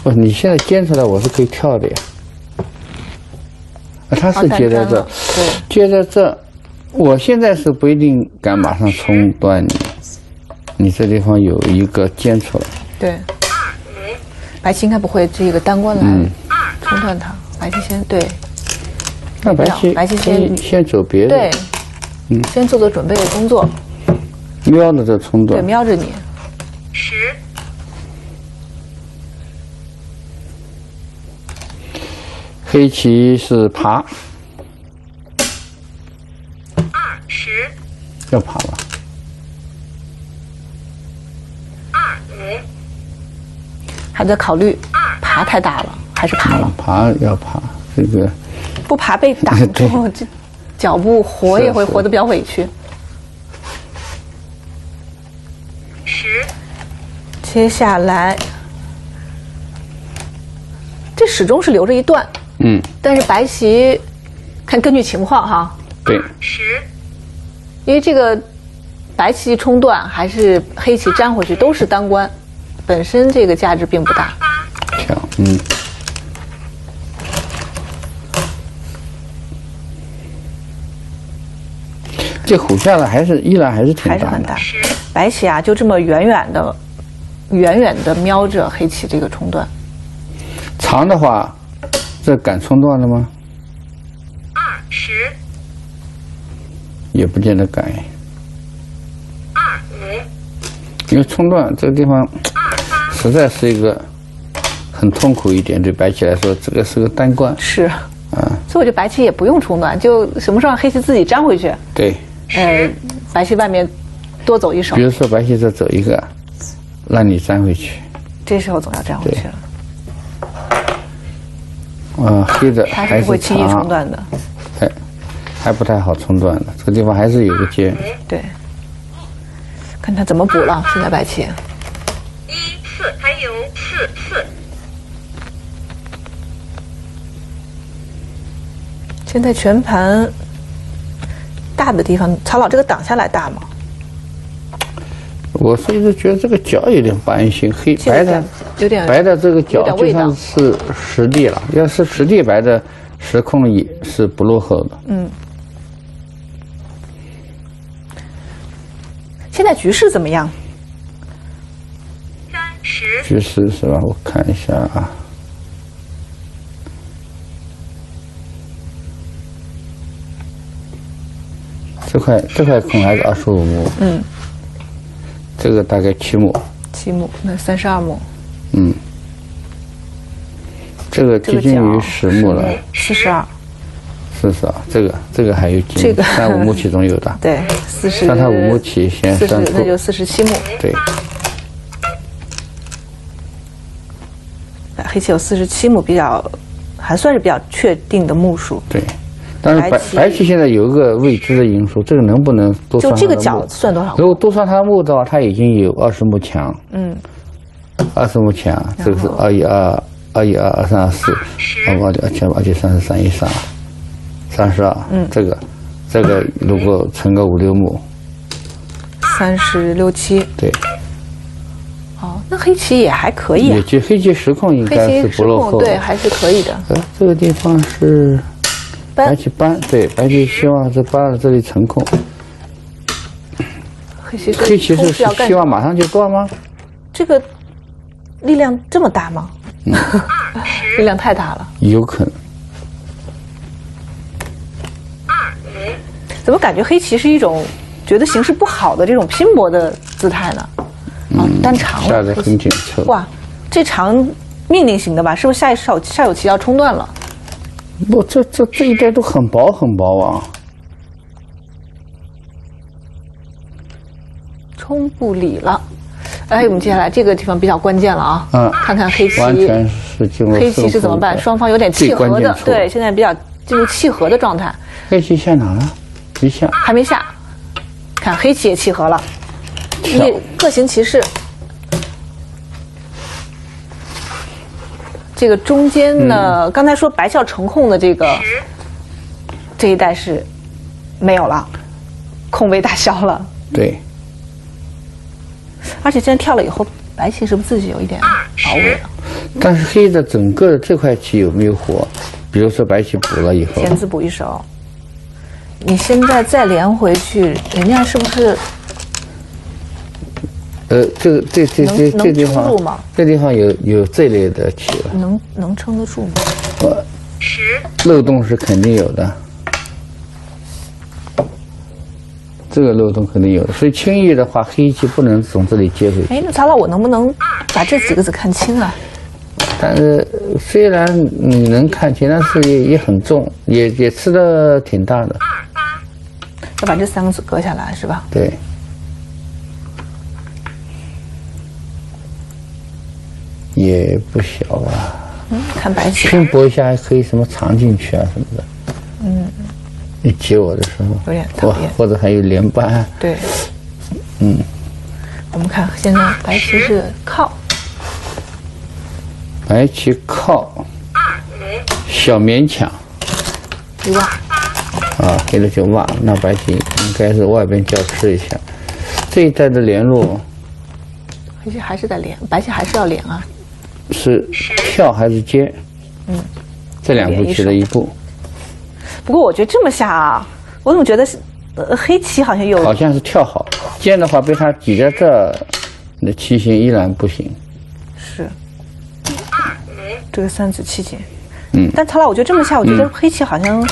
不，你现在尖出来，我是可以跳的呀。啊，他是哦接在这对，接在这，我现在是不一定敢马上冲断你，你这地方有一个尖出来，对。白棋应该不会这个单关来嗯。冲断它，白棋先对。那白棋白棋先先走别的对，，嗯。先做做准备的工作，瞄着这冲断。对，瞄着你，十黑棋是爬，二十要爬吧？二五还在考虑爬太大了，还是爬了？爬要爬，这个不爬被挡住，这脚步活也会活得比较委屈。十接下来这始终是留着一段，嗯，但是白棋看根据情况哈，对，十因为这个白棋冲断还是黑棋粘回去都是单关，本身这个价值并不大。跳，嗯，这虎下来还是依然还是挺大的还是很大。。白棋啊，就这么远远的、远远的瞄着黑棋这个冲断，长的话，这敢冲断了吗？二十。也不见得敢，二五。因为冲断这个地方实在是一个很痛苦一点，对白棋来说，这个是个单关。是，啊，所以我觉得白棋也不用冲断，就什么时候让黑棋自己粘回去，对，呃，白棋外面多走一手。比，如说白棋再走一个，让你粘回去，这时候总要粘回去了，啊，黑的它还是是不会轻易冲长，断的。哎，还不太好冲断的，这个地方还是有个尖。对，看他怎么补了。现在白棋，一四还有四四现在全盘大的地方，曹老这个挡下来大吗？我是一直觉得这个脚有点不安心，黑白的有点白的这个有角就点味道算是实地了，要是实地白的时空也是不落后的。嗯。现在局势怎么样？三十局势是吧？我看一下啊。这块这块空还是二十五目，嗯，这个大概七目，七目，那三十二目，嗯，这个接近于十目了，四十二，四十二，这个这个还有几目？这个。三五目其中有的，对，四十，三它五目起先算，出那就四十七目。对，黑棋有四十七目，比较还算是比较确定的目数。对，但是白白棋现在有一个未知的因素，这个能不能多算它的这个角算多少如果多算它的目的话，它已经有二十目强，嗯，二十目强，这个是二一二二一二二三二四，二八二六二七二八九三十三一三二，三十二，嗯，这个这个如果乘个五六目，三十六七。对，哦，那黑棋也还可以、也啊，就黑棋实控应该是不落后。对还是可以的。呃，这个地方是白搬棋搬，对，白棋希望是搬了这里成空，黑棋是希望马上就断吗？这个力量这么大吗？嗯 力量太大了，有可能。怎么感觉黑棋是一种觉得形势不好的这种拼搏的姿态呢？啊，单长了，下的很紧凑。哇，这长命令型的吧？是不是下一手下手棋要冲断了？不，这这这一带都很薄很薄啊。冲不理了。哎，我们接下来这个地方比较关键了啊！嗯看看黑棋，完全是进入黑棋是怎么办？双方有点契合的对，现在比较进入契合的状态，黑棋下哪了？没下，还没下。看黑棋也契合了，跳一各行其事。这个中间呢，嗯刚才说白校成控的这个这一代是没有了，空位打消了。对，而且现在跳了以后，白棋是不是自己有一点保尾了？但是黑的整个这块棋有没有活？比如说白棋补了以后，先自补一手。你现在再连回去，人家是不是呃，这个这这这这地方这地方有有这类的棋了，能能撑得住吗？十漏洞是肯定有的。这个漏洞肯定有的，所以轻易的话，黑棋不能从这里接回去。哎，那曹老，我能不能把这几个字看清啊？但是呃虽然你能看清，但是也也很重，也也吃的挺大的。要把这三个字割下来是吧？对，也不小啊。嗯，看白棋拼搏一下还可以什么藏进去啊什么的。嗯，你接我的时候，有点讨或厌或者还有连扳，对，嗯，我们看现在白棋是靠，白棋靠，小勉强。一万，啊，黑了就忘，那白棋应该是外边交吃一下。这一带的连路黑棋还是在连，白棋还是要连啊。是跳还是接？嗯，这两步棋的一步，不过我觉得这么下啊，我怎么觉得是呃黑棋好像有好像是跳好，尖的话被他挤在这儿，那棋形依然不行。是这个三子七进，嗯但曹老，我觉得这么下，我觉得黑棋好像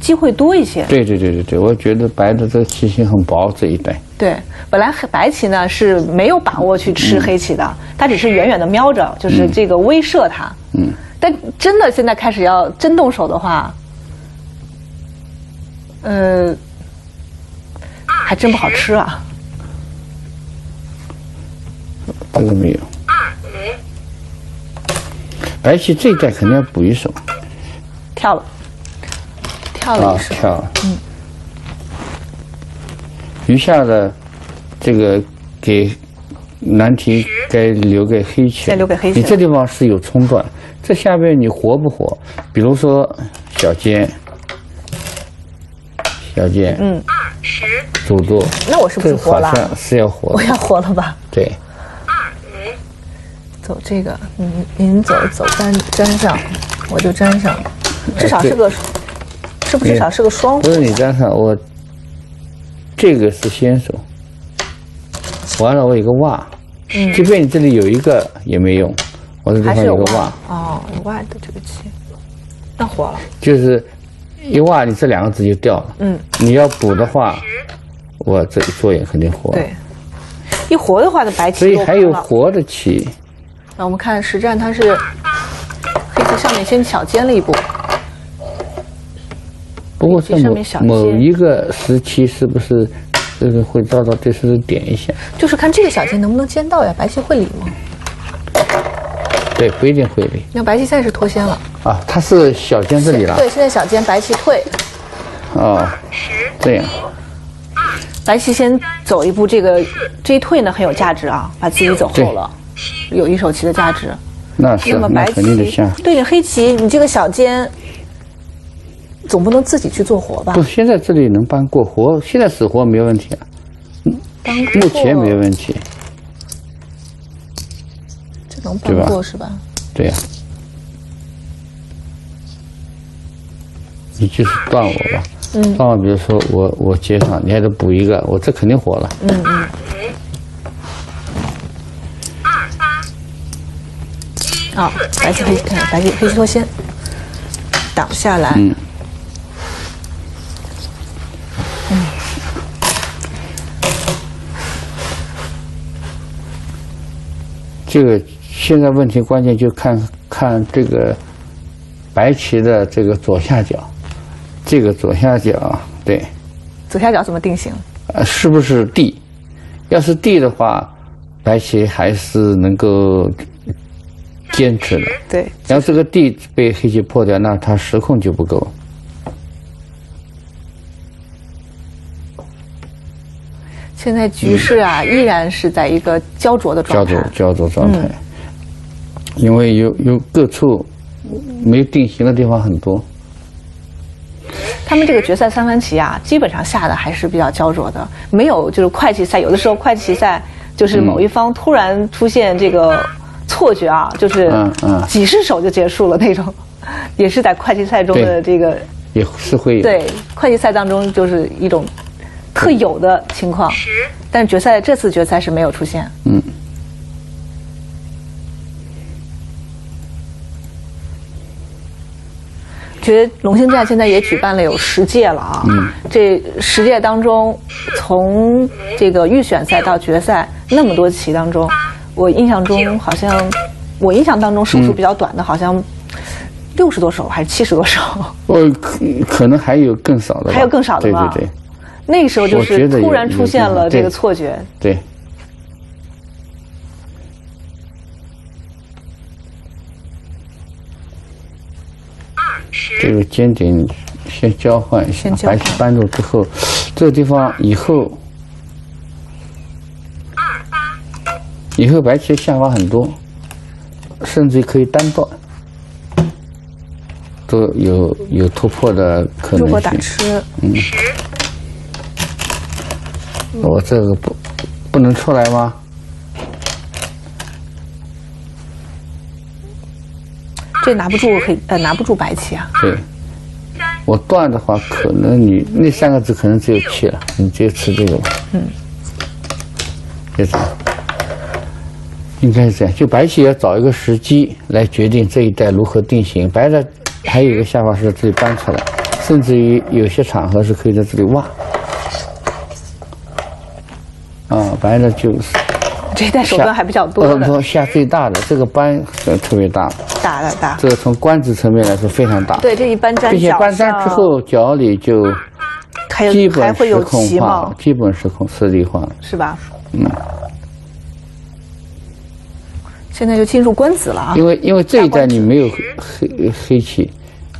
机会多一些。对对对对对，我觉得白的这个棋形很薄这一带。对，本来黑白棋呢是没有把握去吃黑棋的，他只是远远的瞄着，就是这个威慑他。嗯，但真的现在开始要真动手的话，呃，还真不好吃啊。这个没有。白棋这一带肯定要补一手跳了，跳了啊一，手。跳。嗯。余下的这个给难题该留给黑棋，该留给黑棋你这地方是有冲断，这下边你活不活？比如说小尖，小尖，嗯，二十主舵，那我是不这是活了？好像是要活的，我要活了吧？对。走这个，您您走走粘粘上，我就粘上，至少是个，是不是至少是个双不是你粘上我，这个是先手，完了我有个袜，嗯。即便你这里有一个也没用，我这地方有个外袜，哦，有袜的这个棋，那活了。就是一袜你这两个子就掉了。嗯，你要补的话，我这一做也肯定活。对，，一活的话，的白棋所以还有活的棋，那我们看实战，它是黑棋上面先小尖了一步，不过在某某一个时期是不是这个会遭到对手点一下？就是看这个小尖能不能尖到呀？白棋会理吗？对，不一定会理那白棋现在是脱先了，啊。它是小尖这里了对，现在小尖白棋退，哦，这样。白棋先走一步，这个这一退呢很有价值啊，把自己走后了，有一手棋的价值。那是那那么白棋肯定得下。对着黑棋，你这个小尖总不能自己去做活吧？不，？现在这里能搬过活，现在死活没问题啊，当目前没问题。这能搬过是吧？对呀、你就是断我吧，嗯。断我，比如说我我接上，你还得补一个，我这肯定活了。嗯。嗯，啊，白棋黑看白棋黑棋脱先，挡下来，嗯这个现在问题关键就看看这个白棋的这个左下角，这个左下角对，左下角怎么定型？呃，是不是 D？？要是 D 的话，白棋还是能够坚持的。对，然后这个 D 被黑棋破掉，那它时控就不够。现在局势啊，依然是在一个焦灼的状态。焦灼焦灼状态，因为有有各处没有定型的地方很多。他们这个决赛三番棋啊，基本上下的还是比较焦灼的，没有就是快棋赛。有的时候快棋赛就是某一方突然出现这个错觉啊，就是嗯嗯几十手就结束了那种，也是在快棋赛中的这个也是会有。对快棋赛当中就是一种特有的情况。十但决赛这次决赛是没有出现。嗯。觉得龙兴站现在也举办了有十届了啊，嗯这十届当中，从这个预选赛到决赛那么多期当中，我印象中好像，我印象当中手嗯数比较短的，好像六十多首还是七十多首，呃，可可能还有更少的。还有更少的对吗对对那个时候就是突然出现了这个错觉，对。这个尖顶先交换一下白棋搬住之后，这个地方以后，以后白棋下法很多，甚至可以单断。都有有突破的可如果打。吃，十、我这个不不能出来吗？这拿不住可以呃拿不住白棋啊。对，我断的话，可能你那三个字可能只有气了，你直接吃这个吧。嗯，就这样，应该是这样。就白棋要找一个时机来决定这一带如何定型。白的还有一个下法是在这里搬出来，甚至于有些场合是可以在这里挖。啊，白的就是 这一代手段还比较多呃，的，说下最大的这个搬呃特别大，大的大。这个从官职层面来说非常大。对，这一般粘脚并且搬粘之后，脚里就还本还会有失控棋嘛，，化基本失控失力化。是吧？嗯，现在就进入官子了啊。因为因为这一代你没有黑黑黑棋，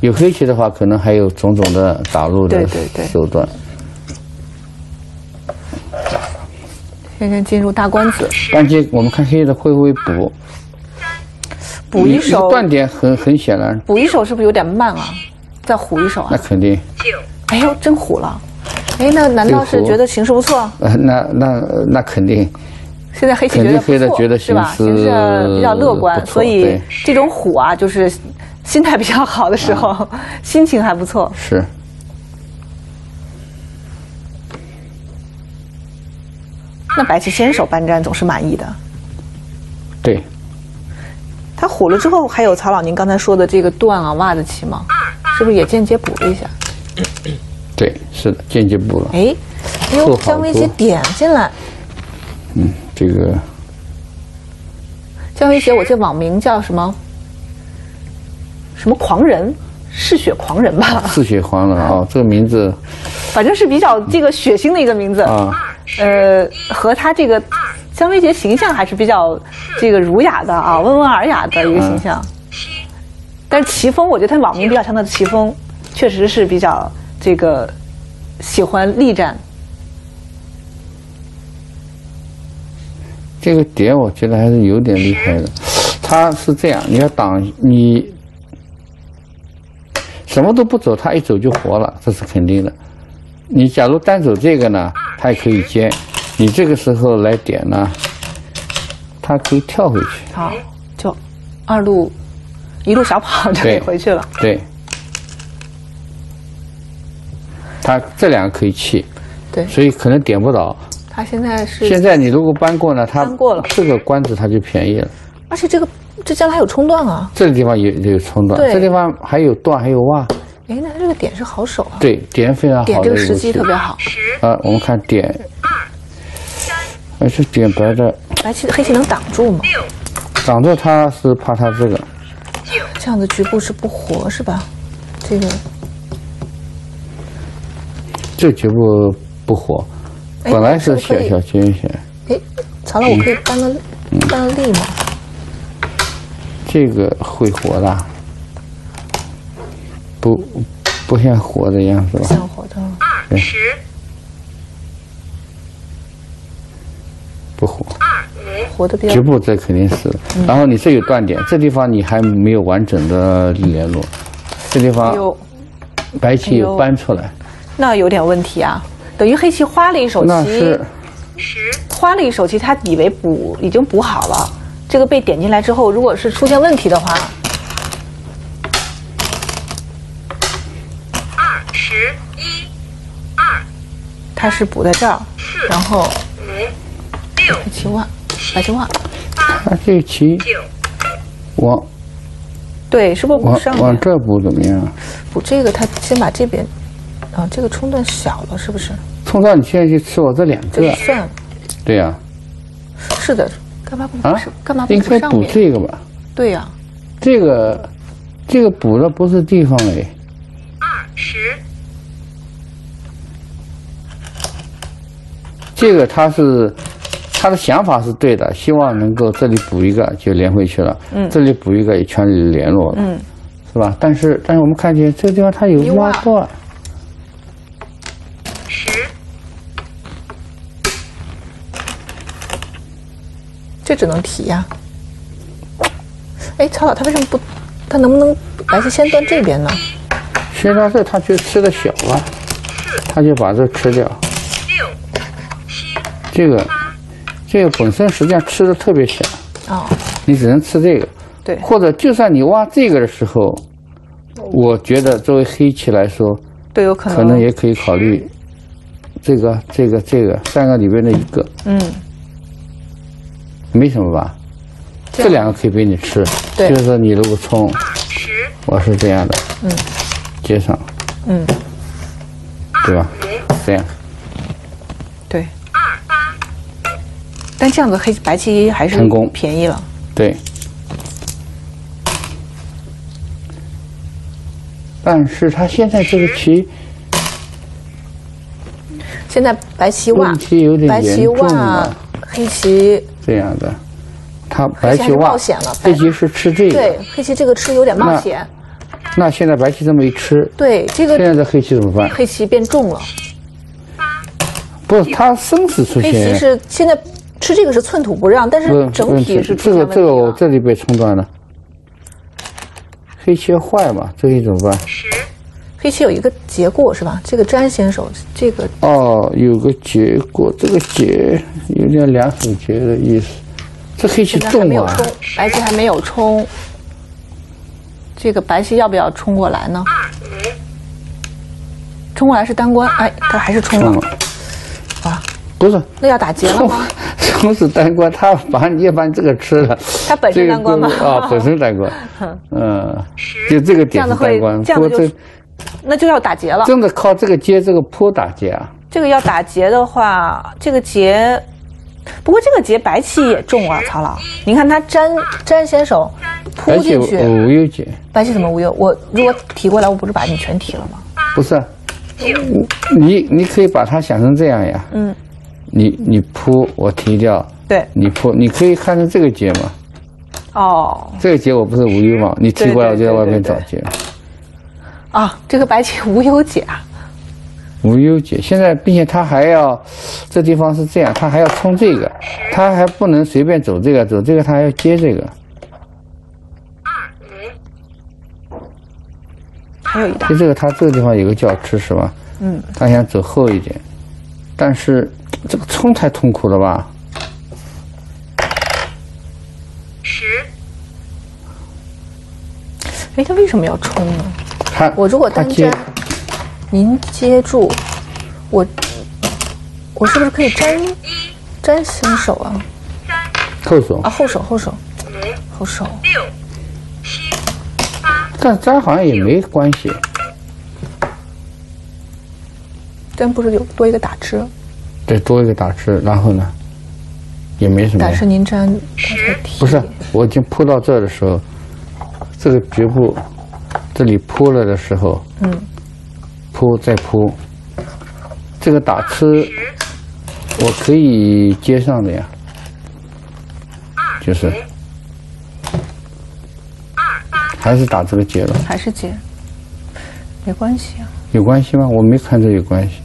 有黑棋的话，可能还有种种的打入的对对对现在进入大关子，关键我们看黑的会不会补？你补一手，断点很很显然，补一手是不是有点慢啊？再虎一手啊？那肯定，哎呦，真虎了！哎，那难道是觉得形势不错？呃，那那那肯定。现在黑棋觉得黑的错，觉得是吧？形势形势比较乐观，所以这种虎啊，就是心态比较好的时候，心情还不错。是，那白棋先手搬粘总是满意的。对，他虎了之后，还有曹老您刚才说的这个断啊袜子棋吗？是不是也间接补了一下？对，是的，间接补了。哎，哎呦，姜维杰点进来，嗯，这个姜维杰，我这网名叫什么？什么狂人？嗜血狂人吧，嗜血狂人啊，这个名字反正是比较这个血腥的一个名字。啊，呃，和他这个姜维杰形象还是比较这个儒雅的啊，温文尔雅的一个形象。但是齐风，我觉得他网名比较像他的齐风，确实是比较这个喜欢力战。这个点我觉得还是有点厉害的。他是这样，你要挡你什么都不走，他一走就活了，这是肯定的。你假如单走这个呢，他也可以接。你这个时候来点呢，它可以跳回去。好，就二路一路小跑就可以回去了。对，它这两个可以弃，对，所以可能点不倒。它现在是，现在你如果搬过呢，它搬过了这个关子它就便宜了。而且这个这将来还有冲断啊。这个地方有有冲断，这地方还有断还有挖，哎，那它这个点是好手啊，对点非常好点这个时机特别好。十、啊，我们看点，而且点白的白棋黑棋能挡住吗？挡住他是怕他这个，这样的局部是不活是吧？这个这局部不活，哎本来是小小尖险，哎，曹老，我可以搬个搬个力吗？这个会活的，不不像活的样子吧？像活的，二、十、不活，二、五、活的比较局部这肯定是，然后你这有断点，这地方你还没有完整的联络，这地方有，白棋有搬出来，那有点问题啊。等于黑棋花了一手棋那是，十、花了一手棋，他以为补已经补好了，这个被点进来之后，如果是出现问题的话，二、十、一、二、他是补在这儿，然后五、六、黑棋万，白棋万，他这个棋九、往对，是不是补往上面？往这补怎么样？补这个，他先把这边，啊，这个冲段小了，是不是？冲到你现在去吃我这两个，算了，对呀、是的，干嘛不补啊，上？干嘛不应该补？这个吧？对呀、这个这个补的不是地方哎，二、十、这个他是他的想法是对的，希望能够这里补一个就连回去了，嗯，这里补一个也全联络了，嗯，是吧？但是但是我们看见这个地方它有挖断，十、这只能提呀、哎，曹导，他为什么不？他能不能还是先端这边呢？一、切到这，他就吃的小了，他就把这吃掉。这个这个本身实际上吃的特别小，哦，你只能吃这个。对，或者就算你挖这个的时候，我觉得作为黑棋来说，都有可能。可能也可以考虑这个、这个、这个三个里边的一个，嗯，没什么吧？这这两个可以被你吃，对。就是说你如果冲，我是这样的，嗯，接上，嗯，对吧？这样，对。二八但这样子黑白棋还是便宜了。对。但是他现在这个棋现在白棋哇问，题有点白棋严重了，，黑棋这样的，他白棋冒险了，黑棋是吃这个对，黑棋这个吃有点冒险。那现在白棋这么一吃，对，这个现在这黑棋怎么办？黑棋变重了。不是，他生死出现黑棋，是现在吃这个是寸土不让，但不是是整体是出这个这个这里被冲断了，黑棋坏嘛，这可以怎么办？十黑棋有一个结过是吧？这个詹先手，这个哦，有个结果，这个结有点两手结的意思。这黑棋还没有冲，，白棋还没有冲。这个白棋要不要冲过来呢？冲过来是单关，哎，他还是冲了，啊！不是那要打劫了吗？冲是单关，他把你也把你这个吃了。他本身这个单关吗不啊，本身单关，嗯，就这个点是单关，这样的就不过这那就要打劫了。真的靠这个接这个坡打劫啊。这个要打劫的话，这个劫，不过这个劫白棋也重啊，曹老。您看他粘粘先手扑进去，无忧劫，白棋怎么无忧？我如果提过来，我不是把你全提了吗？不是，你你可以把它想成这样呀。嗯，你你扑我提掉，对，你扑，你可以看成这个结嘛。哦，这个结我不是无忧嘛？你提过来，我就在外面找结。啊，这个白棋无忧解啊，无忧解，现在并且他还要，这地方是这样，他还要冲这个，他还不能随便走这个，走这个他还要接这个，还有一大就这个他这个地方有个叫吃是吧？嗯，他想走后一点，但是这个冲太痛苦了吧？十。哎，他为什么要冲呢？他我如果他接单粘，您接住，我我是不是可以粘粘新手啊？后手。啊，，后手后手。后手，六。七。八。但粘好像也没关系，但不是有多一个打吃？得多一个打吃，然后呢，也没什么打呀。吃您粘，不是，我已经铺到这儿的时候，这个局部这里铺了的时候，嗯，铺再铺，这个打吃我可以接上的呀，就是还是打这个结了，还是结，没关系啊。有关系吗？我没看这有关系。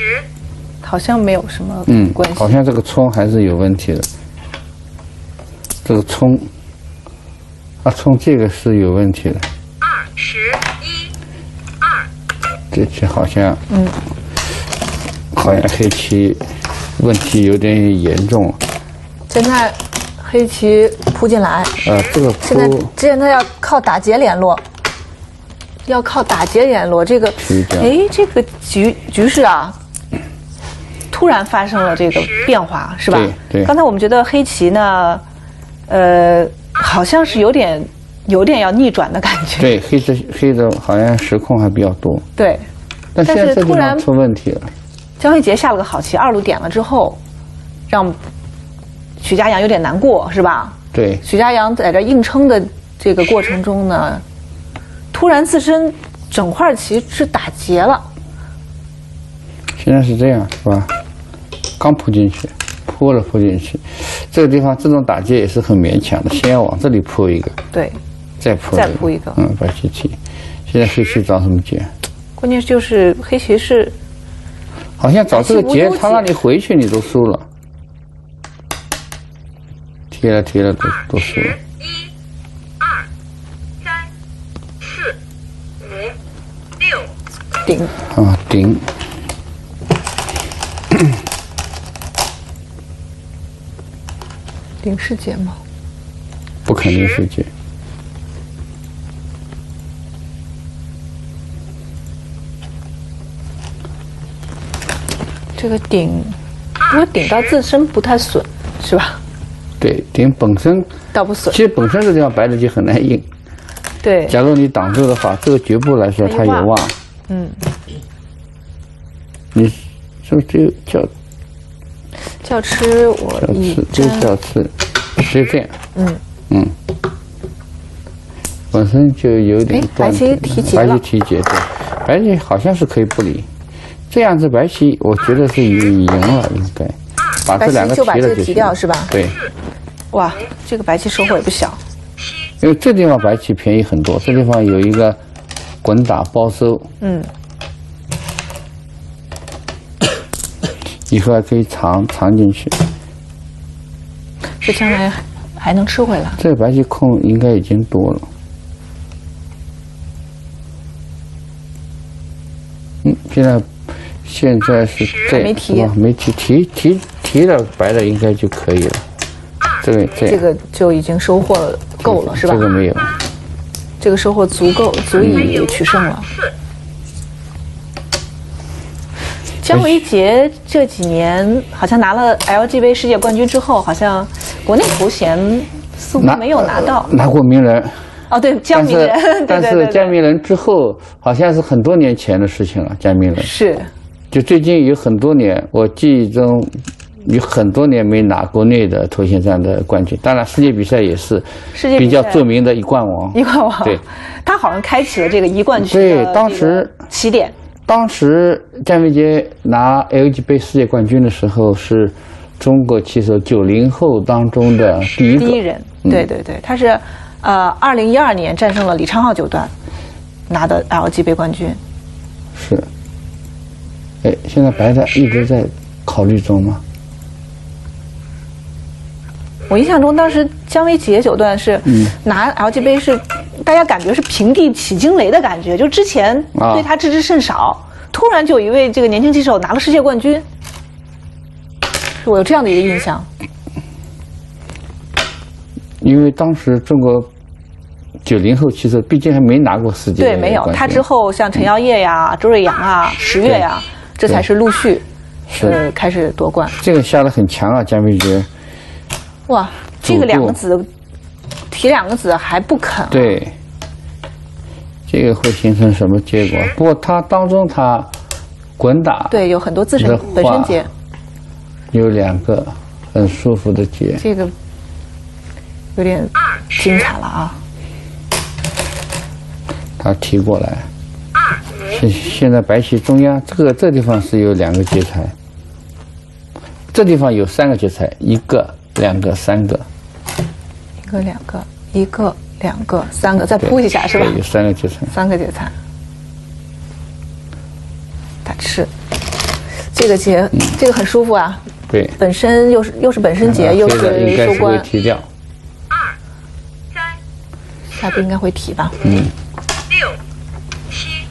十好像没有什么嗯关，系。好像这个冲还是有问题的。这个冲，啊，冲这个是有问题的。二十一二这棋好像，嗯，好像黑棋问题有点严重。现在黑棋扑进来，呃，这个现在扑之前他要靠打劫联络，要靠打劫联络。这个哎，这个局局势啊，突然发生了这个变化，是吧？对对刚才我们觉得黑棋呢，呃，好像是有点有点要逆转的感觉。对黑的黑的好像实控还比较多，对，但现但在突然出问题了。江一杰下了个好棋，二路点了之后，让许家阳有点难过，是吧？对，许家阳在这硬撑的这个过程中呢，突然自身整块棋是打结了。现在是这样，是吧？刚扑进去，扑了扑进去，这个地方这种打劫也是很勉强的。先要往这里扑一个，对，再扑，再扑一个，嗯，把棋提。现在黑棋找什么劫？关键就是黑棋是，好像找这个劫，他让你回去，你都输了。贴了贴了，都都输了。一，二，三，四，五，六，顶啊顶。顶是劫吗？不肯定是劫。这个顶，因为顶到自身不太损，是吧？对，顶本身倒不损其。实本身这地方白的就很难应，对，假如你挡住的话，这个局部来说它有望它有望。嗯，你是不是只有叫叫吃我叫一刺，就沾，叫吃，就这样。嗯。嗯，本身就有点白棋提劫白棋提劫，对，白棋好像是可以不理。这样子白棋，我觉得是赢赢了，应该。把这两个白棋就把这个提掉是吧？对，哇，这个白棋收获也不小。因为这地方白棋便宜很多，这地方有一个滚打包收，嗯，以后还可以藏藏进去。这将来还能吃回来。这个白棋空应该已经多了。嗯，现在现在是这没提没提提提提了白的应该就可以了。这个这这个就已经收获够了，是吧？这个没有，这个收获足够，足以取胜了。姜维杰这几年好像拿了 LGB 世界冠军之后，好像国内头衔似乎没有拿到。拿过名人，哦，对，姜但是明人，但是 江明人之后好像是很多年前的事情了。江明人是就最近有很多年，我记忆中有很多年没拿国内的头衔战的冠军。当然，世界比赛也是世界比比较著名的一冠王。一冠王。对，他好像开启了这个一冠军对当时起点。当时詹维杰拿 LG 杯世界冠军的时候，是中国棋手九零后当中的第一个。第一人，嗯对对对，他是呃，二零一二年战胜了李昌镐九段，拿的 LG 杯冠军。是。哎，现在白的一直在考虑中吗？我印象中，当时姜维杰九段是嗯拿 LG 杯是，大家感觉是平地起惊雷的感觉，就之前啊对他知之甚少，突然就有一位这个年轻棋手拿了世界冠军，我有这样的一个印象。因为当时中国九零后棋手毕竟还没拿过世界对，没有他之后，像陈耀烨呀、周瑞阳啊、石月呀，这才是陆续是呃开始夺冠。这个下的很强啊，姜维杰。哇，这个两个子提两个子还不肯、啊，对，这个会形成什么结果？不过它当中它滚打对，有很多自身本身节，有两个很舒服的结，这个有点精彩了啊！他提过来。现现在白棋中央这个这地方是有两个劫材，这地方有三个劫材，一个、两个、三个，一个、两个，一个、两个、三个，再铺一下是吧？对？有三个劫材。三个节菜，打吃，这个节这个很舒服啊，对，本身又是又是本身节，又是收该会官，提掉。三、下边应该会提吧？嗯，六、七、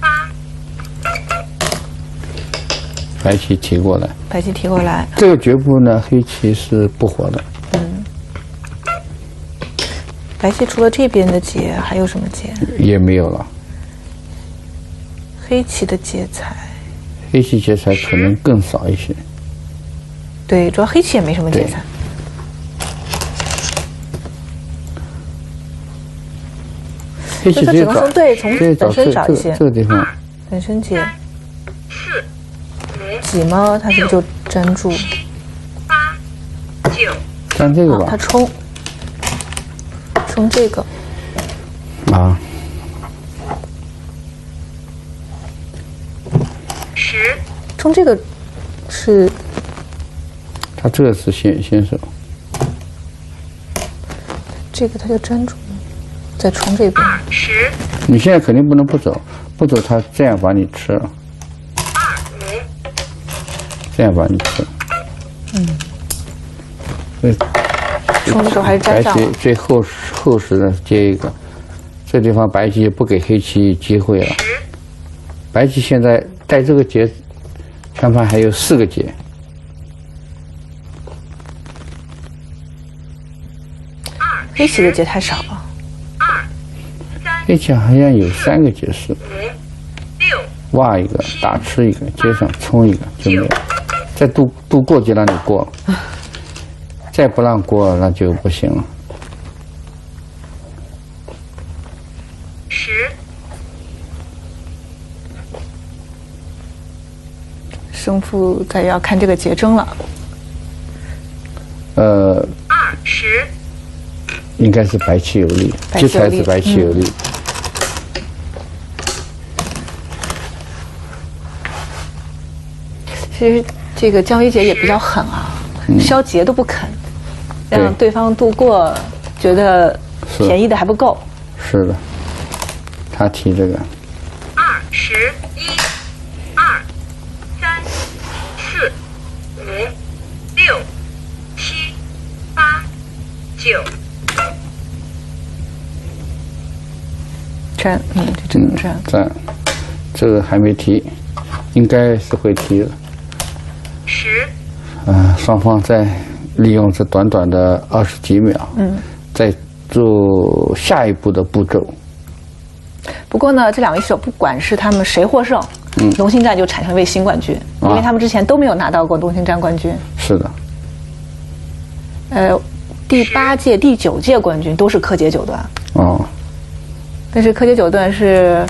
八、白棋提过来，白棋提过来，这个局部呢，黑棋是不活的。嗯白棋除了这边的劫，还有什么劫？也没有了。黑棋的劫财，黑棋劫财可能更少一些。对，主要黑棋也没什么劫财。黑棋只能从对从本身找一些这个地方，本身节四、五、几吗？它是不是就粘住？八、九、粘，这个吧？它，冲。冲这个，啊，十、冲这个是。他这个是先先手，这个，他就粘住了，再冲这边。十、你现在肯定不能不走，不走他这样把你吃了，五、这样吧你吃了。嗯，对冲的时候还是白棋粘上了。最后后时的接一个，这地方白棋不给黑棋机会了。白棋现在带这个劫，全盘还有四个劫，黑棋的劫太少了。黑棋好像有三个劫是六挖一个，打吃一个，接上冲一个就没有。再渡渡过就让你过，再不让过那就不行了。十生父再要看这个结争了。呃，二十应该是白气有利，白棋有利这才是白气有利。其实这个姜维杰也比较狠啊，肖杰都不肯，让对对方度过，觉得便宜的还不够。是的，他提这个，二十一二三四五六七八九占，嗯，这只能占。这这个还没提，应该是会提的。十。嗯、双方再利用这短短的二十几秒，嗯，再做下一步的步骤。不过呢，这两位选手不管是他们谁获胜，嗯。龙兴战就产生一位新冠军，因为啊他们之前都没有拿到过龙兴战冠军。是的，呃，第八届、第九届冠军都是柯洁九段，哦，但是柯洁九段是，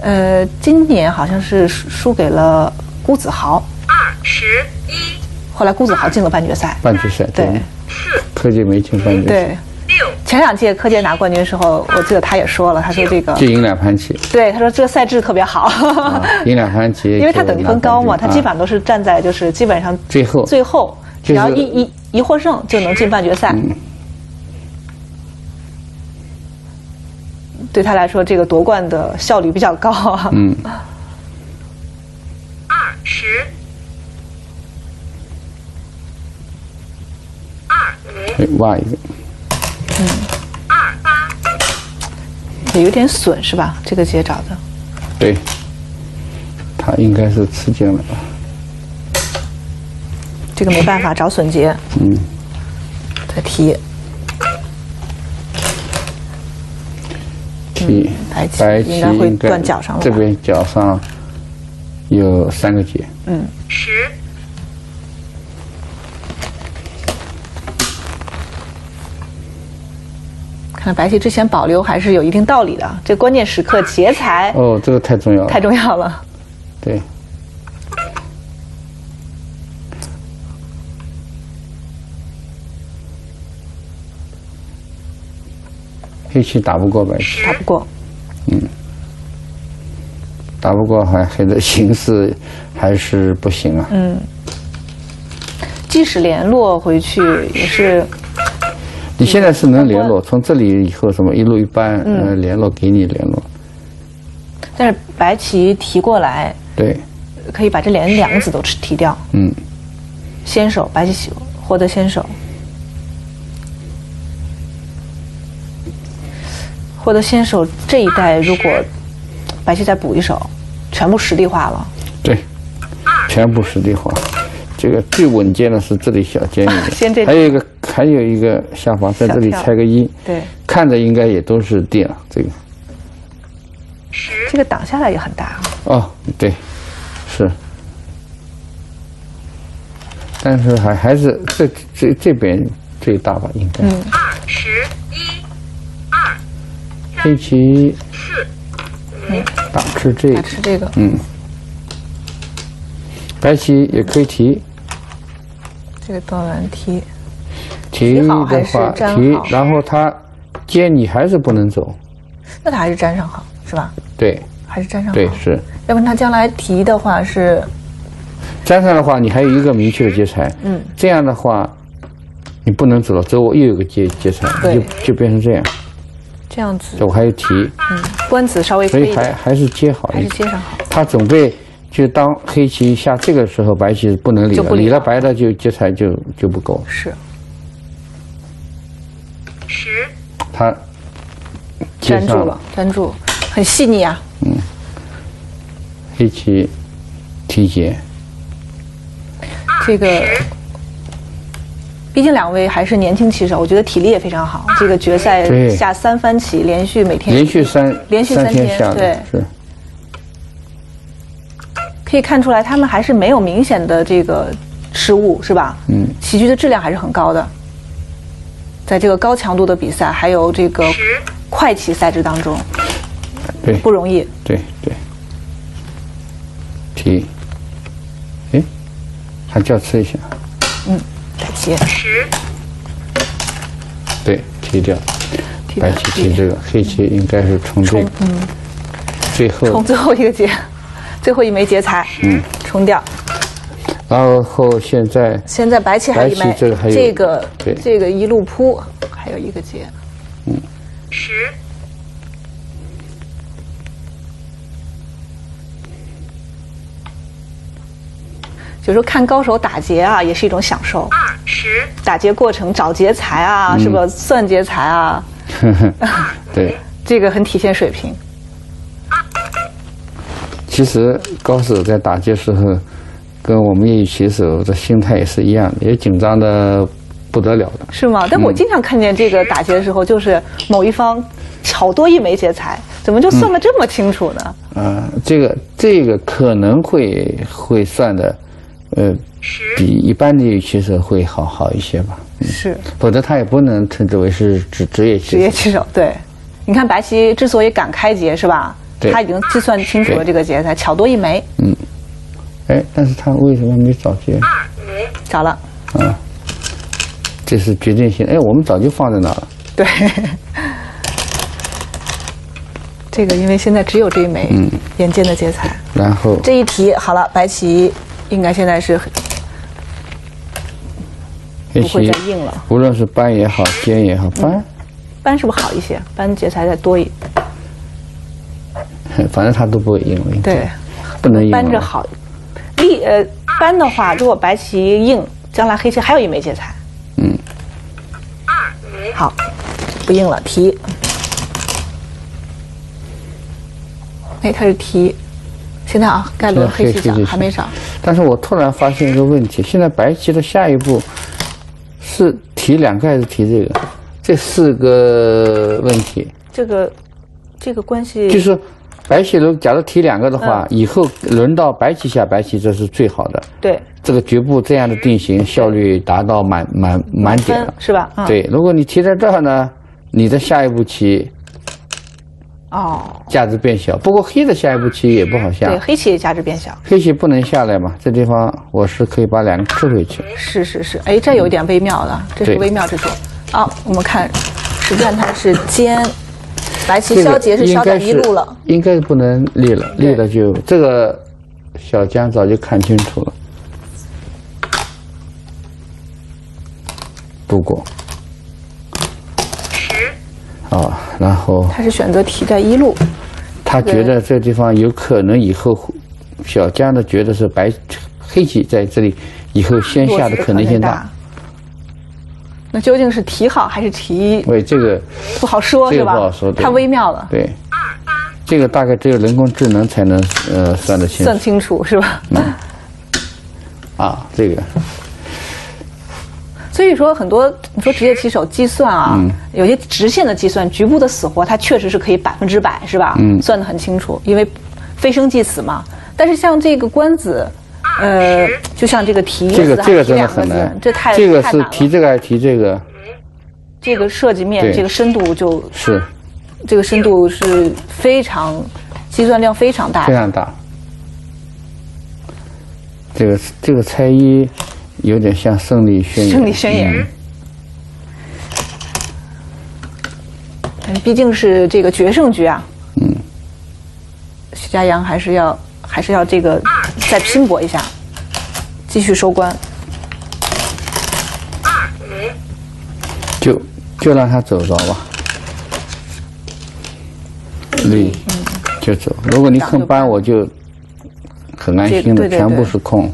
呃，今年好像是输输给了辜子豪，二十一。后来辜子豪进了半决赛。半决赛对。四柯洁没进半决赛，对，六。前两届柯洁拿冠军的时候，我记得他也说了，他说这个就赢两盘棋对，他说这个赛制特别好，啊，赢两盘棋，因为他等级分高嘛，他基本上上都是站在就是基本上最后。最后，只要一一一获胜就能进半决赛。对他来说，这个夺冠的效率比较高啊。嗯，二十二五对挖一个，二八。也有点损是吧？这个劫找的，对，他应该是吃进了，这个没办法找损劫。嗯，再提。棋白棋白棋应该会断脚上了这边脚上有三个结，十看白棋之前保留还是有一定道理的。这关键时刻劫财哦，这个太重要了，太重要了。对。黑棋打不过白棋，打不过，嗯打不过还黑的形势还是不行啊。嗯即使联络回去也是你现在是能联络，从这里以后什么一路一班，呃，联络给你联络，但是白棋提过来，对，可以把这连两个子都吃提掉。嗯，先手，白棋获得先手，获得先手这一代，如果白棋再补一手，全部实地化了。对，全部实地化。这个最稳健的是这里小尖一 先这点，还有一个还有一个下方，在这里拆个一，对，看着应该也都是定了这个。这个挡下来也很大啊。哦，对，是，但是还还是这这这边最大吧，应该。嗯。二十一二黑棋。四打吃这打个，吃这个，嗯，白棋也可以提，这个断完提，提的话提，然后他接你还是不能走，那他还是粘上好，是吧？对。还是粘上好。对是，要不然他将来提的话是，粘上的话你还有一个明确的接财，嗯，这样的话你不能走了，走我又有个接接财，对。就就变成这样，这样子。这，我还有提，嗯。官子稍微所以还还是接好还是一点。接上好。他准备就当黑棋下这个时候，白棋不能理了，理了。理了白的就接财就就不够。是十他粘住了，粘住，很细腻啊。嗯黑棋提劫，这个，毕竟两位还是年轻棋手，我觉得体力也非常好。这个决赛下三番棋，连续每天连续三连续三天三下对是可以看出来，他们还是没有明显的这个失误，是吧？嗯，棋局的质量还是很高的。在这个高强度的比赛，还有这个快棋赛制当中，对。不容易。对对，提，哎，还叫吃一下，嗯再接，十。对，提掉，白棋提这个，黑棋应该是冲这个，嗯，最后。冲最后一个劫，最后一枚劫财，嗯，冲掉。然后现在现在白棋还有一枚，这个还有这个对这个一路扑，还有一个劫。嗯十有时候看高手打劫啊，也是一种享受。二十打劫过程找劫财啊，是不是算劫财啊？对，这个很体现水平。其实高手在打劫时候，跟我们业余棋手的心态也是一样的，也紧张的不得了的。是吗？但我经常看见这个打劫的时候，就是某一方巧多一枚劫财，怎么就算的这么清楚呢？啊、这个这个可能会会算的，呃，比一般的业余棋手会好好一些吧。是否则他也不能称之为是职职业棋手。职业棋手，对。你看白棋之所以敢开劫，是吧？对他已经计算清楚了这个劫财，巧多一枚，哎，但是他为什么没找劫？二五找了。这是决定性。哎，我们早就放在那了。对，这个因为现在只有这一枚嗯眼见的劫财，然后这一题好了，白棋应该现在是不会再硬了。无论是搬也好，尖也好，扳，扳是不是好一些？扳劫财再多一，反正他都不会硬了。对，不能赢了。扳着好。立呃扳的话，如果白棋硬，将来黑棋还有一枚劫财。嗯，二好，不硬了，提。哎，他是提。现在啊，该轮黑棋讲，现在黑棋还没上。但是我突然发现一个问题，现在白棋的下一步是提两个还是提这个？这四个问题，这个这个关系就是说白棋如果假如提两个的话，嗯以后轮到白棋下白棋，这是最好的。对这个局部这样的定型效率达到满满满点了。是吧？嗯，对，如果你提在这儿呢，你的下一步棋哦，价值变小。不过黑的下一步棋也不好下对，，黑棋也价值变小。黑棋不能下来嘛，这地方我是可以把两个吃回去。是是是，哎，这有一点微妙了，这是微妙之处。好，我们看，实战它是尖，白棋消劫是消在一路了。应该不能立了，立了就这个小江早就看清楚了，不过十啊，然后他是选择提在一路，他觉得这地方有可能以后小江的觉得是白黑棋在这里以后先下的可能性大。。那究竟是提好还是提喂，这个不好说，这是吧？不好说，对太微妙了，对，这个大概只有人工智能才能呃算得清楚算清楚是吧？啊，这个所以说，很多你说职业棋手计算啊，嗯有些直线的计算，局部的死活，它确实是可以百分之百，是吧？嗯算得很清楚，因为非生即死嘛。但是像这个官子，呃，就像这个题这个这个真的很难，这太这个是提这个还是提这个这个设计面，这个深度就是这个深度是非常计算量非常大。非常大。这个这个猜一有点像胜利宣言，胜利宣言嗯嗯毕竟是这个决胜局啊。嗯。徐家阳还是要还是要这个再拼搏一下，继续收官。二五就就让他走着吧，立就走。如果你肯搬，我就很安心的，全部是空。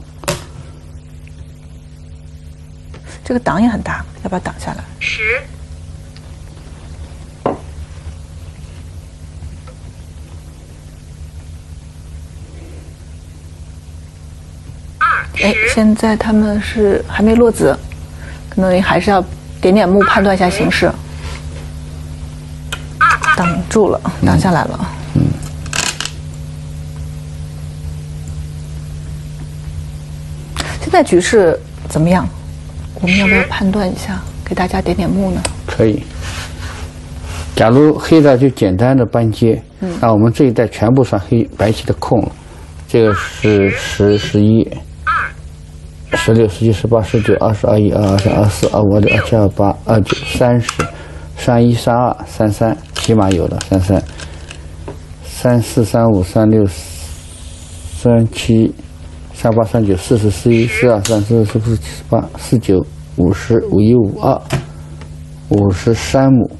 这个挡也很大，要不要挡下来？十哎，现在他们是还没落子，可能还是要点点目判断一下形势。挡住了，挡下来了。嗯现在局势怎么样？我们要不要判断一下，给大家点点目呢？可以。假如黑的就简单的搬接，那我们这一带全部算黑白棋的空了。这个是十、十一、十六、十七、十八、十九、二十二、一、二、二三、二四、二五、二六、二七、二八、二九、三十、三一、三二、三三，起码有了三三、三四、三五、三六、三七、三八、三九、四十、四一、四二、三四、四五、四七、四八、四九、五十、五一、五二、五十三亩。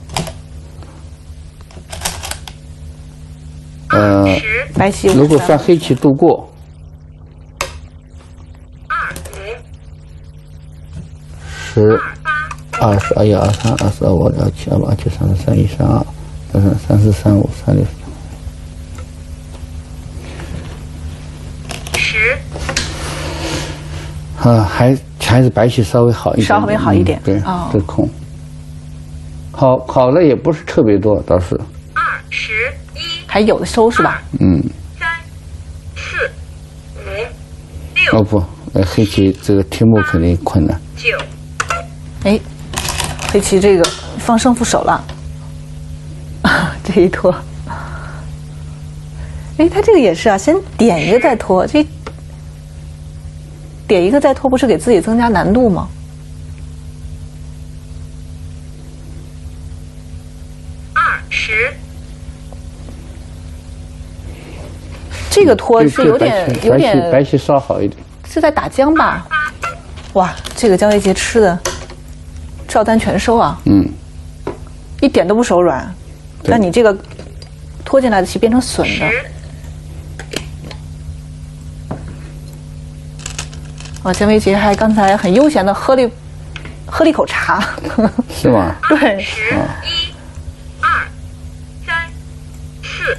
呃，白棋如果算黑棋度过，十、二十、二一、二三、二四、二五、二七、二八、二九、三十、三一、三二、三三、三四、三五、三六。十、啊，还还是白棋稍微好一点，稍微好一点嗯对哦，这空。好好的也不是特别多，倒是，二、十、一、还有的收是吧？嗯，三、四、五、六、哦不，呃，黑棋这个题目肯定困难。九、哎，黑棋这个放胜负手了，这一拖。哎，他这个也是啊，先点一个再拖，这点一个再拖，不是给自己增加难度吗？二、十、这个拖是有点有点白棋稍好一点。是在打僵吧？哇，这个姜维杰吃的照单全收啊，嗯，一点都不手软。那你这个拖进来的棋变成损的，十、啊，姜维杰还刚才很悠闲的喝了一喝了一口茶，是吗？对，十、一、二、三、四、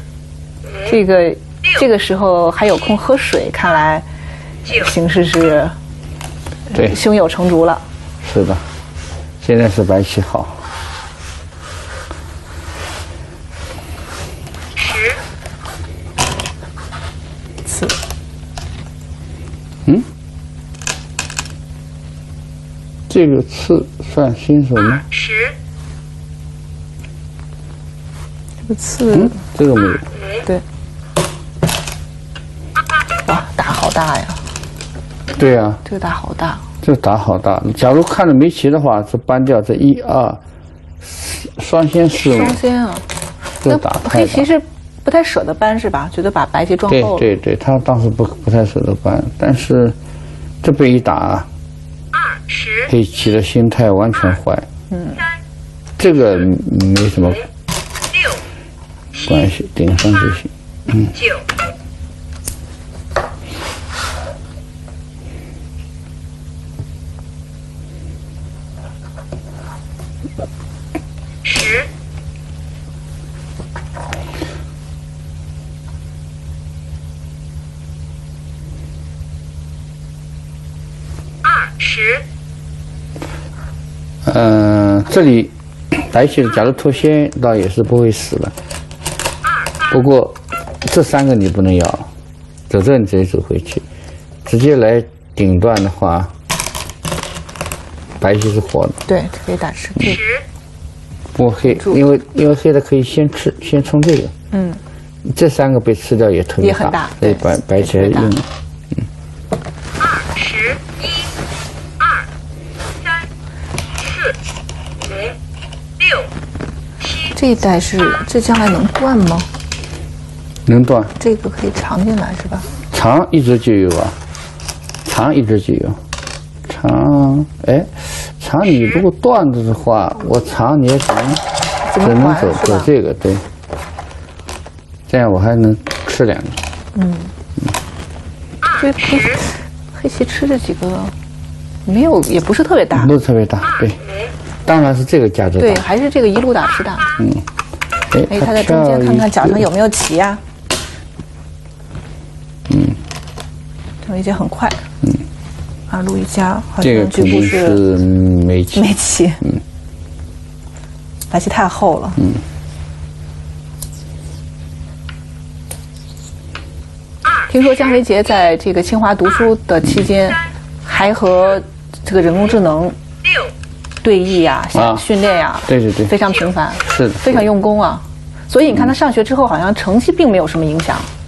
这个这个时候还有空喝水，看来、形势是对，胸有成竹了。是的，现在是白棋好。十、次。这个次算新手吗？十、这个次、嗯，这个没有。对，哇，打好大呀！对呀、这个打好大，这个打好大。假如看着没棋的话，这搬掉这一二四双先四目双，先啊，这个打黑棋。是不太舍得搬是吧？觉得把白棋撞对后了。对对，他当时不不太舍得搬，但是这被一打，二、十、黑棋的心态完全坏。嗯三、这个没什么六、关系，顶上就行。九、十、二、十、嗯、这里白棋假如脱先，倒也是不会死的。不过这三个你不能要，走这你直接走回去，直接来顶断的话，白棋是活的。对，可以打吃。这十、不黑，因为因为黑的可以先吃，先冲这个，嗯，这三个被吃掉也特别也很大对所以白白棋用。二、十、一、二、三、四、五、六、七、这一袋是这将来能断吗？能断，这个可以藏进来是吧？长一直就有啊，长一直就有，长哎，长你如果断子的话，我长你也只能只能走？走这个对，这样我还能吃两个。嗯这黑黑棋吃这几个没有，也不是特别大。不是特别大，对，当然是这个价值对，还是这个一路打吃大。嗯，哎，他在中间看看脚上有没有？有棋呀、嗯，张维杰很快。啊，路易佳好这个像局部肯定是煤气。煤气，嗯，白棋太厚了，嗯。听说江维杰在这个清华读书的期间，还和这个人工智能对弈呀、啊训练呀，对对对非常频繁，是的非常用功啊。所以你看他上学之后，好像成绩并没有什么影响。十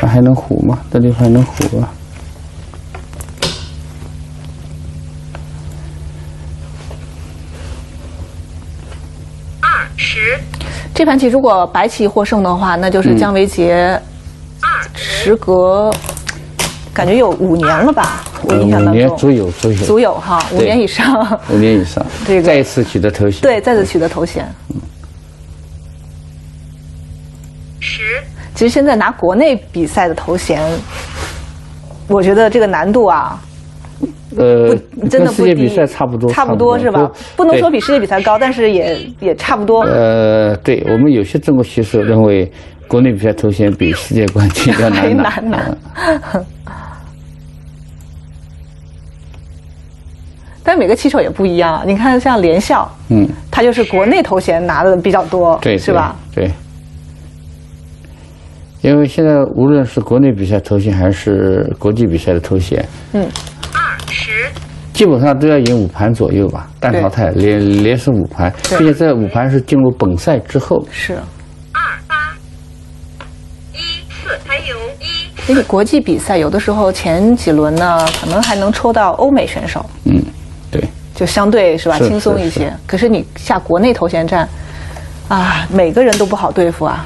它还能糊吗？这地方还能糊啊？二十这盘棋如果白棋获胜的话，那就是姜维杰二时隔感觉有五年了吧？我印象五当中年足有足有足有哈，五年以上。五年以上，这个再一次取得头衔。对，再次取得头衔。十其实现在拿国内比赛的头衔，我觉得这个难度啊，呃，真的不世界比赛差不多，差不多是吧？不能说比世界比赛高，但是也也差不多。呃，对我们有些中国棋手认为，国内比赛头衔比世界冠军要还难拿。难拿。但每个棋手也不一样，你看像连笑，嗯，他就是国内头衔拿的比较多，对，是吧？对。对因为现在无论是国内比赛头衔还是国际比赛的头衔，嗯，二十基本上都要赢五盘左右吧，单淘汰连连胜五盘，对并且在五盘是进入本赛之后。是。二八一四还有一因为国际比赛有的时候前几轮呢，可能还能抽到欧美选手，嗯，对，就相对是吧是轻松一些。可是你下国内头衔战，啊，每个人都不好对付啊。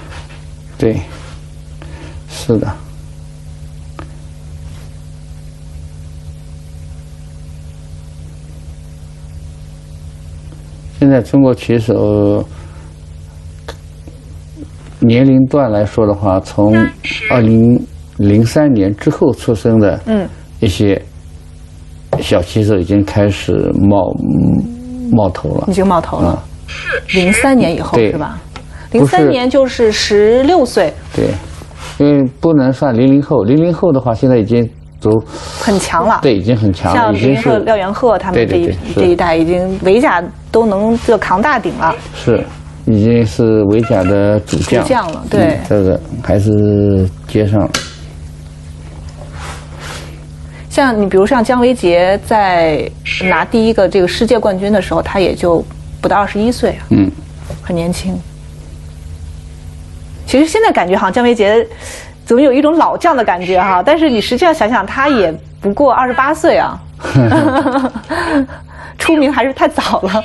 对，是的。现在中国棋手年龄段来说的话，从二零零三年之后出生的嗯。一些小棋手已经开始冒冒头了。已。经冒头了。零三年以后是吧？零三年就是十六岁，对，因为不能算零零后，零零后的话，现在已经都很强了。对，已经很强了，像零零后廖元鹤他们这一这一代，已经围甲都能就扛大顶了。是已经是围甲的主将主将了对嗯这个还是接上了。像你比如像姜维杰在拿第一个这个世界冠军的时候，他也就不到二十一岁啊，嗯，很年轻。其实现在感觉好像姜维杰怎么有一种老将的感觉哈，但是你实际上想想，他也不过二十八岁啊，出名还是太早了，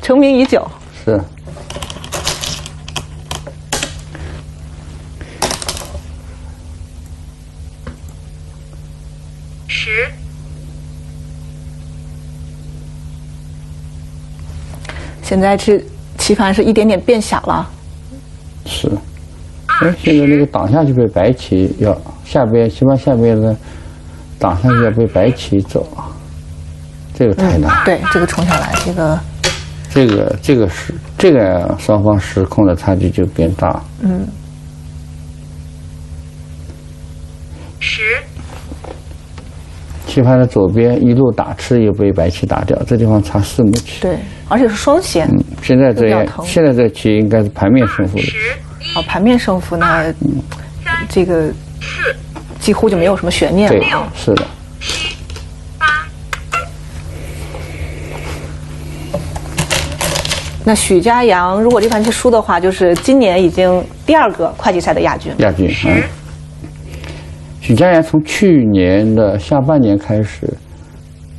成名已久。是。十。现在是棋盘是一点点变小了，是。哎，现在那个挡下去被白棋要下边棋盘下边的挡下去要被白棋走，这个太难。对，这个冲下来，这个这个这个是这个双方失控的差距就变大。嗯十棋盘的左边一路打吃又被白棋打掉，这地方差四目棋。对，而且是双弦。嗯，现在这现在这棋应该是盘面胜负的。哦，盘面胜负呢，这个四几乎就没有什么悬念了啊。，是的，七八那许家阳如果这盘棋输的话，就是今年已经第二个会计赛的亚军。亚军。嗯，许家阳从去年的下半年开始，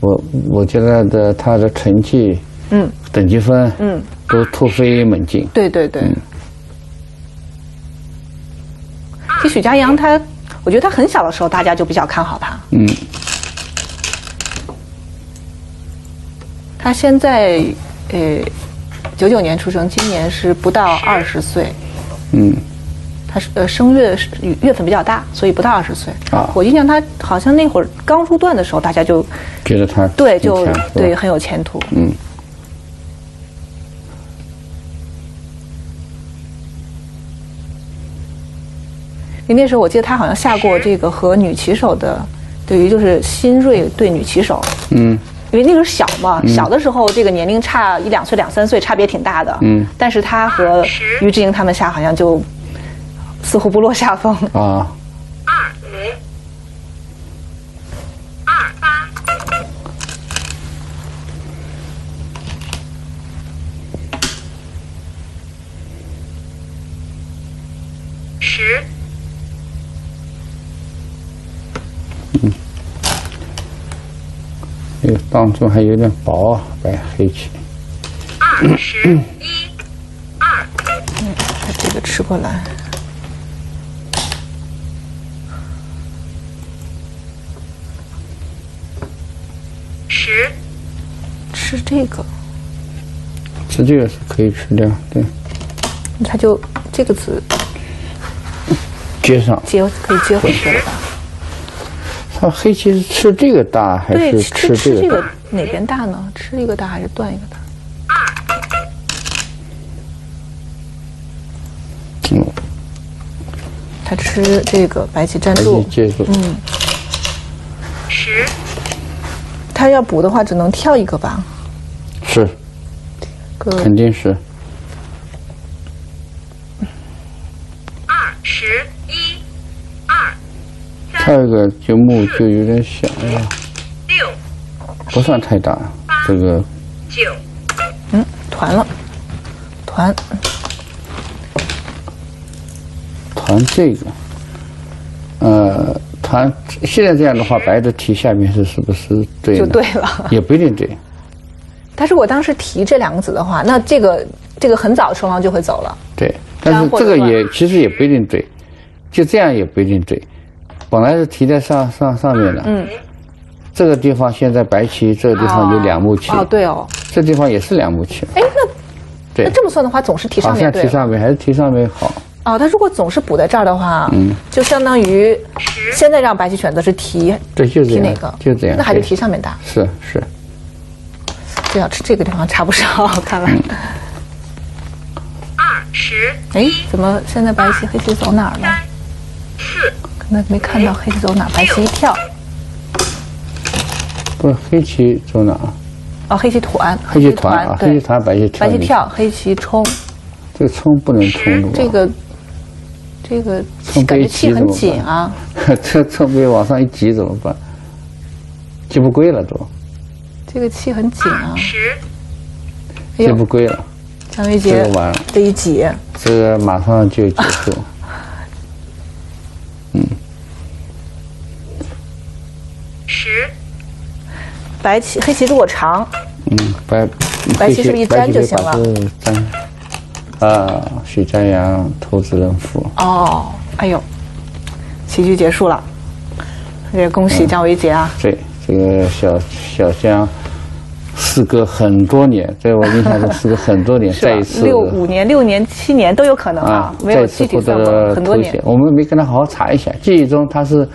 我我觉得的他的成绩、嗯等级分，嗯，都突飞猛进。对对对。其实许家阳他，我觉得他很小的时候大家就比较看好他。嗯，他现在，呃，九九年出生，今年是不到二十岁。嗯，他是呃生月是月份比较大，所以不到二十岁。啊我印象他好像那会儿刚入段的时候，大家就觉得他对就对很有前途。嗯，因为那时候我记得他好像下过这个和女棋手的，对于就是新锐对女棋手，嗯，因为那时候小嘛，小的时候这个年龄差一两岁、两三岁，差别挺大的。嗯。但是他和于志莹他们下好像就似乎不落下风。啊，二五，二八，十，这个当中还有点薄啊，白黑棋。二十一，二，嗯，把这个吃过来，十，吃这个，吃这个是可以吃掉，对，他就这个子接上。接可以接回去了吧？它黑棋是吃这个大还，是吃吃这个大？这个哪边大呢？吃一个大还是断一个大？嗯，他吃这个白棋站白住棋，接住。嗯十，他要补的话只能跳一个吧？是，个肯定是。跳一个就目就有点小，六，不算太大。这个九，嗯团了，团团这个，呃，团现在这样的话，白的提下面是是不是对？就对了。也不一定对。但是我当时提这两个子的话，那这个这个很早双方就会走了。对，但是这个也其实也不一定对，就这样也不一定对。本来是提在上上上面的，嗯，这个地方现在白棋这个地方有两目棋，哦，对哦，这地方也是两目棋，哎，那对。那，这么算的话，总是提上面对了。提上面还是提上面好，哦，他如果总是补在这儿的话，嗯，就相当于现在让白棋选择是提对，就这样，提哪个？就这样，那还是提上面大。是是，这要吃这个地方差不少，看来。二十哎，怎么现在白棋黑棋走哪儿了？三，四，可能没看到黑棋走哪，白棋一跳，不是黑棋走哪？哦，黑棋团，黑棋团啊，黑棋，团，白棋跳，白棋，跳，黑棋冲，这个冲不能冲的吧？这个这个冲感觉气很紧啊。这冲被往上一挤怎么办？挤不归了都，这个气很紧啊！挤不归了，张维杰这个完了这一挤，这个马上就结束。十，白棋黑棋如果长，嗯，白白棋是不是一粘就行了？啊，许家阳投资人负，哦，哎呦，棋局结束了，也恭喜张维杰啊！对，这个小小江，事隔很多年，在我印象中事隔很多年，再一次六五年、六年、七年都有可能啊啊，，没有具体获得算过，很多年。。我们没跟他好好查一下，记忆中他是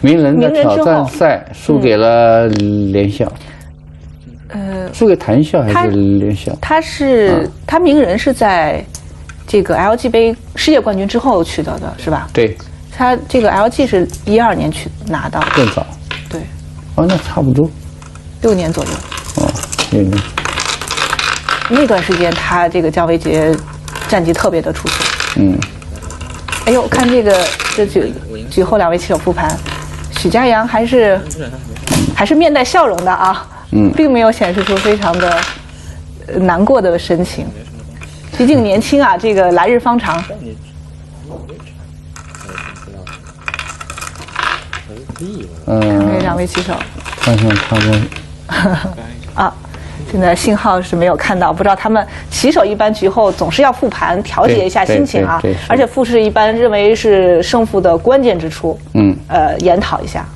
名人的挑战赛输给了联校，呃，输给谭校还是联校？他是啊他名人是在这个 LG 杯世界冠军之后取得的，是吧？对，他这个 LG 是一二年去拿到的，更早。对，哦，那差不多。六年左右。哦，嗯，那段时间他这个姜维杰战绩特别的出色。嗯，哎呦，看这个这举举后两位棋手复盘，许家阳还是还是面带笑容的啊，嗯 并没有显示出非常的呃难过的神情。毕竟年轻啊，这个来日方长。嗯，这两位棋手看看他们，啊，现在信号是没有看到，不知道他们棋手一般局后总是要复盘调节一下心情啊而且复试一般认为是胜负的关键之处，嗯，呃，研讨一下。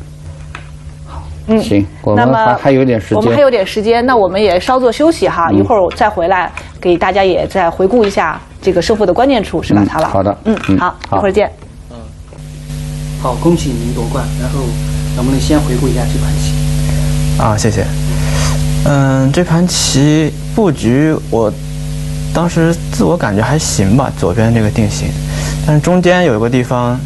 嗯行，我那么们还还有点时间，我们还有点时间，那我们也稍作休息哈，一会儿再回来给大家也再回顾一下这个胜负的关键处，是吧，嗯曹老？好的嗯，嗯好，好一会儿见。嗯好，恭喜您夺冠。然后能不能先回顾一下这盘棋？啊，谢谢。嗯，这盘棋布局我当时自我感觉还行吧，左边这个定型，但是中间有一个地方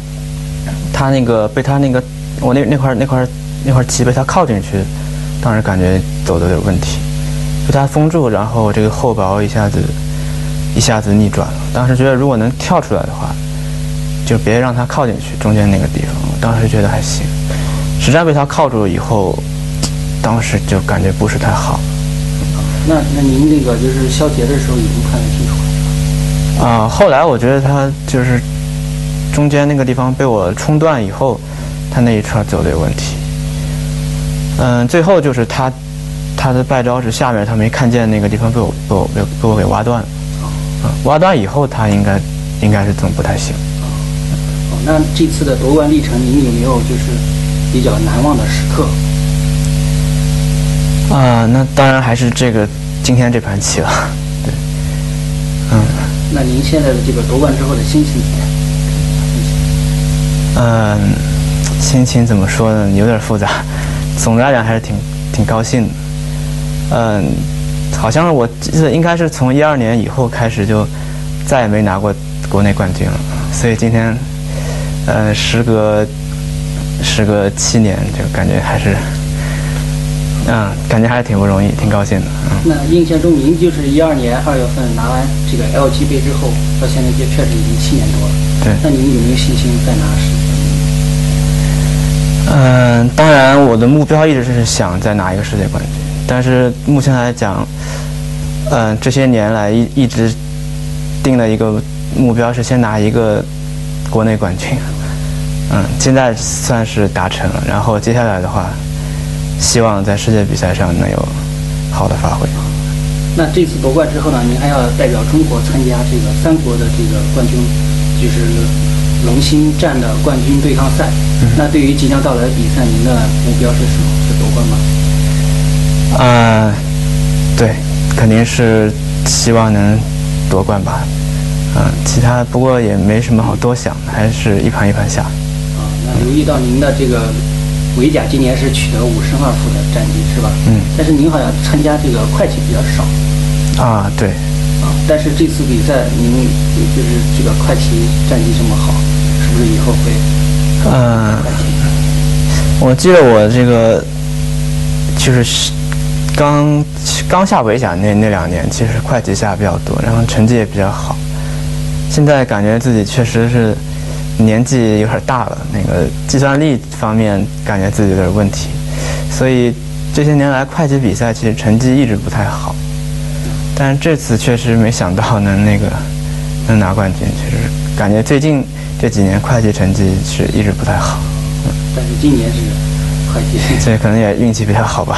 他那个被他那个我那那块那块那块棋被他靠进去，当时感觉走的有点问题，被他封住，然后这个后薄一下子一下子逆转了。当时觉得如果能跳出来的话，就别让他靠进去中间那个地方。当时觉得还行，实战被他靠住了以后，当时就感觉不是太好。那那您那个就是消结的时候已经看得清楚了。啊，后来我觉得他就是中间那个地方被我冲断以后，他那一串走的有问题。嗯，最后就是他他的败招是下面他没看见那个地方被我被我被被我给挖断了。啊，挖断以后他应该应该是总不太行。哦，那这次的夺冠历程，您有没有就是比较难忘的时刻？啊，那当然还是这个今天这盘棋了。对，嗯。那您现在的这个夺冠之后的心情怎么样？嗯，心情怎么说呢？有点复杂。总的来讲还是挺挺高兴的。嗯，好像我记得应该是从一二年以后开始就再也没拿过国内冠军了，所以今天，呃，时隔时隔七年，就感觉还是，嗯，感觉还是挺不容易，挺高兴的。嗯。那印象中，您就是一二年二月份拿完这个 LG 杯之后，到现在就确实已经七年多了。对。那您有没有信心再拿世界？嗯，当然，我的目标一直是想再拿一个世界冠军，但是目前来讲，嗯，这些年来一一直定了一个目标是先拿一个国内冠军，嗯，现在算是达成了，然后接下来的话，希望在世界比赛上能有好的发挥。那这次夺冠之后呢，您还要代表中国参加这个三国的这个冠军，就是龙兴战的冠军对抗赛。那对于即将到来的比赛，您的目标是什么？是夺冠吗？啊、对，肯定是希望能夺冠吧。嗯，其他不过也没什么好多想的，还是一盘一盘下。啊，那留意到您的这个围甲今年是取得五胜二负的战绩是吧？嗯。但是您好像参加这个快棋比较少啊，对，啊。但是这次比赛您就是这个快棋战绩这么好，是不是以后会嗯？我记得我这个就是刚刚下围甲那那两年，其实快棋下比较多，然后成绩也比较好。现在感觉自己确实是年纪有点大了，那个计算力方面感觉自己有点问题，所以这些年来会计比赛其实成绩一直不太好。但是这次确实没想到能那个 能拿冠军，确实感觉最近这几年会计成绩是一直不太好。但是今年是会计。这可能也运气比较好吧。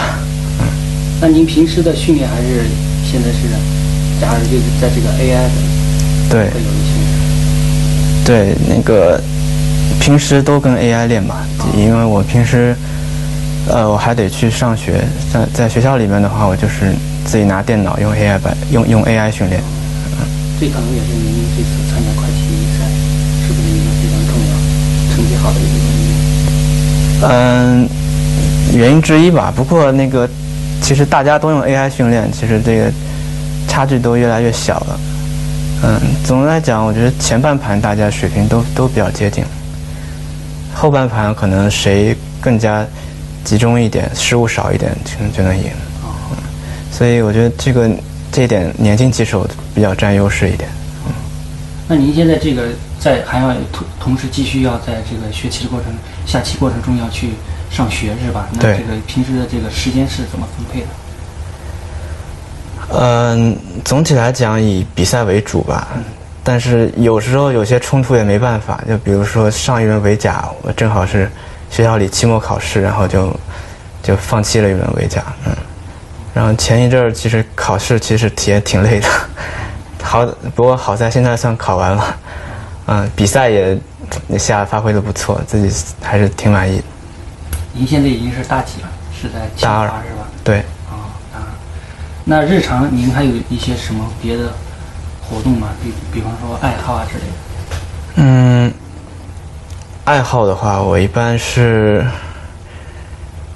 嗯 那您平时的训练还是现在是，假如就是在这个 AI 的对会有一些对，那个平时都跟 AI 练吧，因为我平时呃我还得去上学，在在学校里面的话，我就是自己拿电脑用 AI 版用用 AI 训练。这可能也是您这次参加快棋比赛是不是一个非常重要、成绩好的一个原因？嗯，原因之一吧。不过那个其实大家都用 AI 训练，其实这个差距都越来越小了。嗯，总的来讲，我觉得前半盘大家水平都都比较接近，后半盘可能谁更加集中一点，失误少一点，就能就能赢。嗯，所以我觉得这个这一点年轻棋手比较占优势一点。那您现在这个在还要同同时继续要在这个学棋的过程、下棋过程中要去上学是吧？那这个平时的这个时间是怎么分配的？嗯，总体来讲以比赛为主吧，但是有时候有些冲突也没办法，就比如说上一轮围甲，我正好是学校里期末考试，然后就就放弃了一轮围甲，嗯，然后前一阵儿其实考试其实也挺累的，好不过好在现在算考完了，嗯，比赛也也下发挥的不错，自己还是挺满意的，您现在已经是大几了？是在大二是吧？对。那日常您还有一些什么别的活动吗？比比方说爱好啊之类的。嗯，爱好的话，我一般是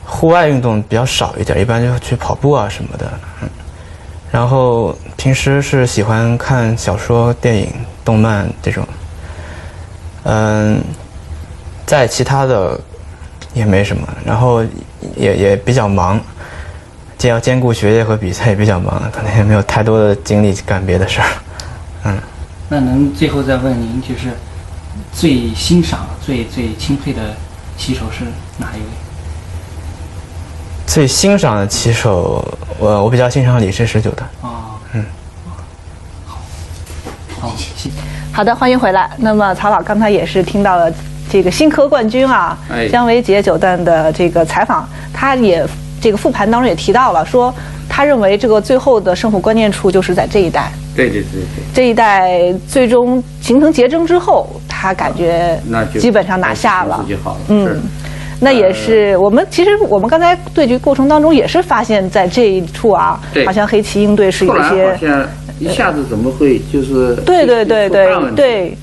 户外运动比较少一点，一般就去跑步啊什么的。嗯，然后平时是喜欢看小说、电影、动漫这种。嗯，在其他的也没什么，然后也也比较忙，既要兼顾学业和比赛，也比较忙，可能也没有太多的精力干别的事儿。嗯，那能最后再问您，就是最欣赏、最最钦佩的棋手是哪一位？最欣赏的棋手，我我比较欣赏李世石九段。啊，嗯，好，好，谢谢。好的，欢迎回来。那么曹老刚才也是听到了这个新科冠军啊，哎姜维杰九段的这个采访，他也这个复盘当中也提到了，说他认为这个最后的胜负关键处就是在这一代，对对对对，这一代最终形成结争之后，他感觉那就基本上拿下了。嗯，那也是我们其实我们刚才对局过程当中也是发现，在这一处啊，好像黑棋应对是有后来好些，像一下子怎么会就是对对对对对，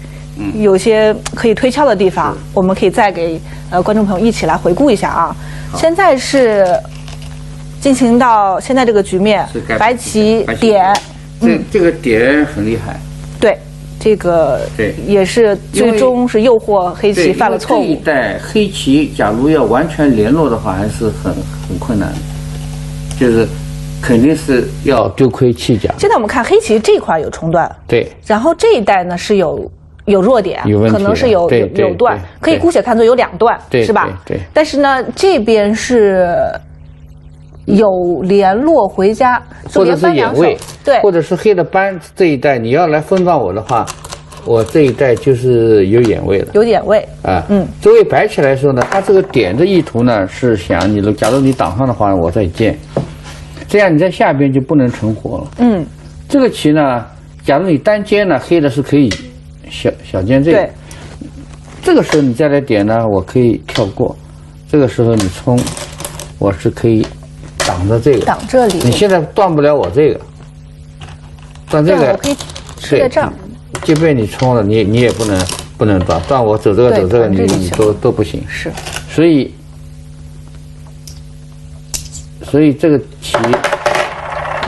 有些可以推敲的地方，我们可以再给呃观众朋友一起来回顾一下啊。现在是进行到现在这个局面，白棋点，这这个点很厉害。对。这个对也是最终是诱惑黑棋，犯了错误这一误。代黑棋，假如要完全联络的话，还是很很困难的，就是肯定是要丢盔弃甲。现在我们看黑棋这块有冲断，对，然后这一代呢是有有弱点，可能是有有对对有段，可以姑且看作有两段，对是吧？对对但是呢，这边是有联络回家，或者是眼位，对，或者是黑的斑这一带，你要来分到我的话，我这一带就是有眼位了。有眼位，啊，嗯，作为白棋来说呢，它这个点的意图呢是想你，如假如你挡上的话，我再建，这样你在下边就不能存活了。嗯，这个棋呢，假如你单尖呢，黑的是可以小小尖这个对，，这个时候你再来点呢，我可以跳过，这个时候你冲，我是可以挡着这个，挡这里，你现在断不了我这个，断这个对我可以吃在这儿，即便你冲了，你你也不能不能断，断我走这个走这个，你你都都不行。是。所以，所以这个棋，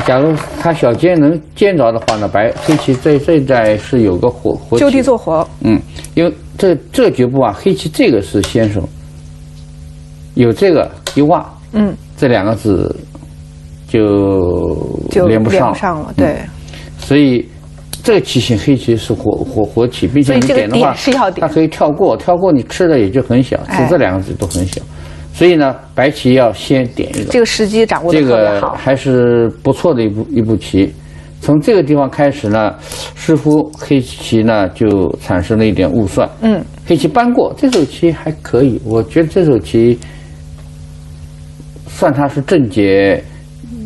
假如他小尖能尖着的话呢，白黑棋这这一代是有个活活就地做活，嗯，因为这这局部啊，黑棋这个是先手，有这个一挖，嗯，这两个子就就连不上。了，对，所以这个棋型黑棋是活活活棋，并且你点的话它可以跳过，跳过你吃的也就很小，哎。就这两个子都很小，所以呢，白棋要先点一个，这个时机掌握的这个还是不错的一步一步棋。从这个地方开始呢，似乎黑棋呢就产生了一点误算。嗯，黑棋搬过这手棋还可以，我觉得这手棋算它是正解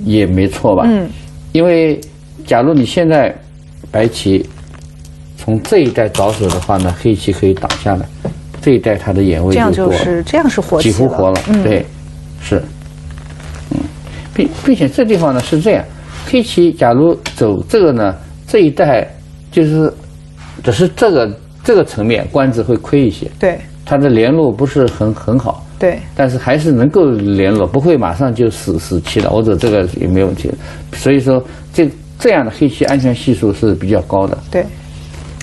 也没错吧。嗯，因为假如你现在白棋从这一带着手的话呢，黑棋可以挡下来，这一带它的眼位这样就是这样是活棋几乎活了，嗯，对，是，嗯，并并且这地方呢是这样，黑棋假如走这个呢，这一带就是只是这个这个层面官子会亏一些，对。它的联络不是很很好，对，但是还是能够联络，不会马上就死死棋了，或者这个也没问题，所以说这这样的黑棋安全系数是比较高的。对，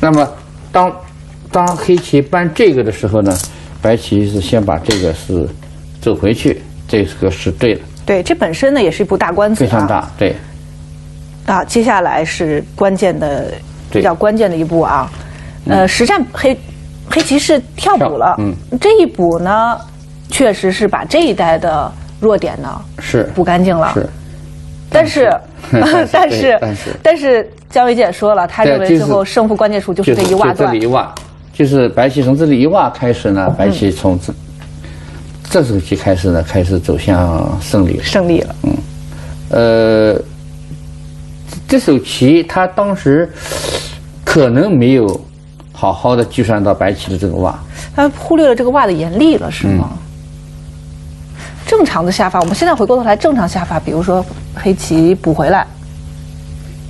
那么当当黑棋搬这个的时候呢，白棋是先把这个是走回去，这个是对的，对，这本身呢也是一步大关子、啊，非常大，对。啊。接下来是关键的比较关键的一步啊，呃，实战黑黑棋是跳补了，跳嗯，这一补呢，确实是把这一代的弱点呢是。补干净了，是，但是但是。但是。但是姜维姐说了，他认为最后胜负关键处就是这一袜段就这里，一袜，就是白棋从这里一挖开始呢，白棋从这、这手棋开始呢，开始走向胜利了。胜利了，嗯。呃，这手棋他当时可能没有好好的计算到白棋的这个袜，他忽略了这个袜的严厉了，是吗？嗯正常的下发，我们现在回过头来，正常下发，比如说黑棋补回来，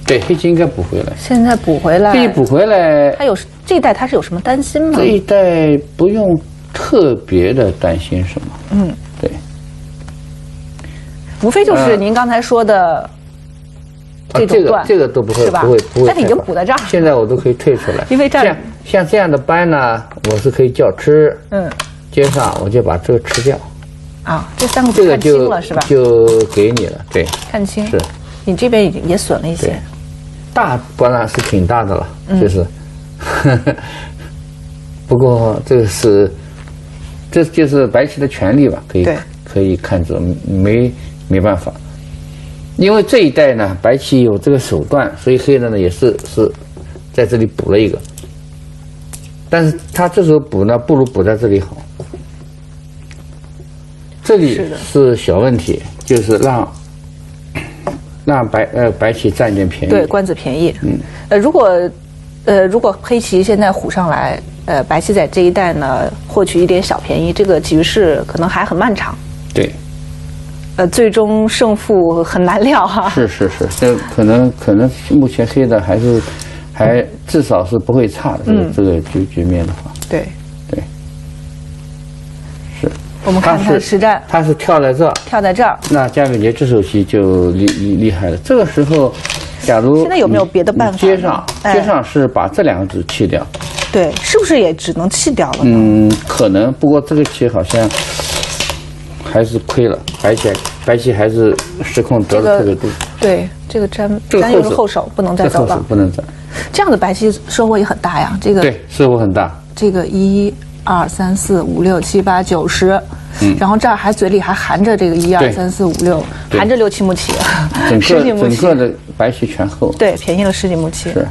对，黑棋应该补回来。现在补回来，这一补回来，他有这一代他是有什么担心吗？这？一代不用特别的担心什么。嗯，对，无非就是呃您刚才说的啊这个这种段，这个都不会吧？不会不会。但是已经补在这儿现在我都可以退出来，因为这样像像这样的斑呢，我是可以叫吃，嗯，接上我就把这个吃掉，啊，这三个字看这个就清了是吧？就给你了，对，看清。是。你这边已经也损了一些，大当然是挺大的了，嗯。就是，不过这个是，这就是白棋的权利吧，可以可以看作没没办法，因为这一代呢，白棋有这个手段，所以黑的呢也是是在这里补了一个，但是他这时候补呢，不如补在这里好。这里是小问题，就是让 让白呃白棋占一点便宜。对，官子便宜。嗯，呃，如果呃如果黑棋现在虎上来，呃，白棋在这一带呢获取一点小便宜，这个局势可能还很漫长。对，呃，最终胜负很难料哈。是是是，这可能可能目前黑的还是还至少是不会差的。这个、这个局局面的话，对。我们看看实战他是跳在这儿，跳在这儿，那佳美杰这手棋就厉厉厉害了。这个时候，假如现在有没有别的办法接上哎接上是把这两个子弃掉，对，是不是也只能弃掉了？嗯，可能。不过这个棋好像还是亏了，白棋白棋还是失控得了特别多。对，这个粘这个粘又是后手，不能再走了。不能走。这样的白棋收获也很大呀。这个对，收获很大。这个一二三四五六七八九十，然后这儿还嘴里还含着这个一二三四五六，含着六七目棋，整十几个目棋，整个的白棋全厚。对，便宜了十几目棋。是。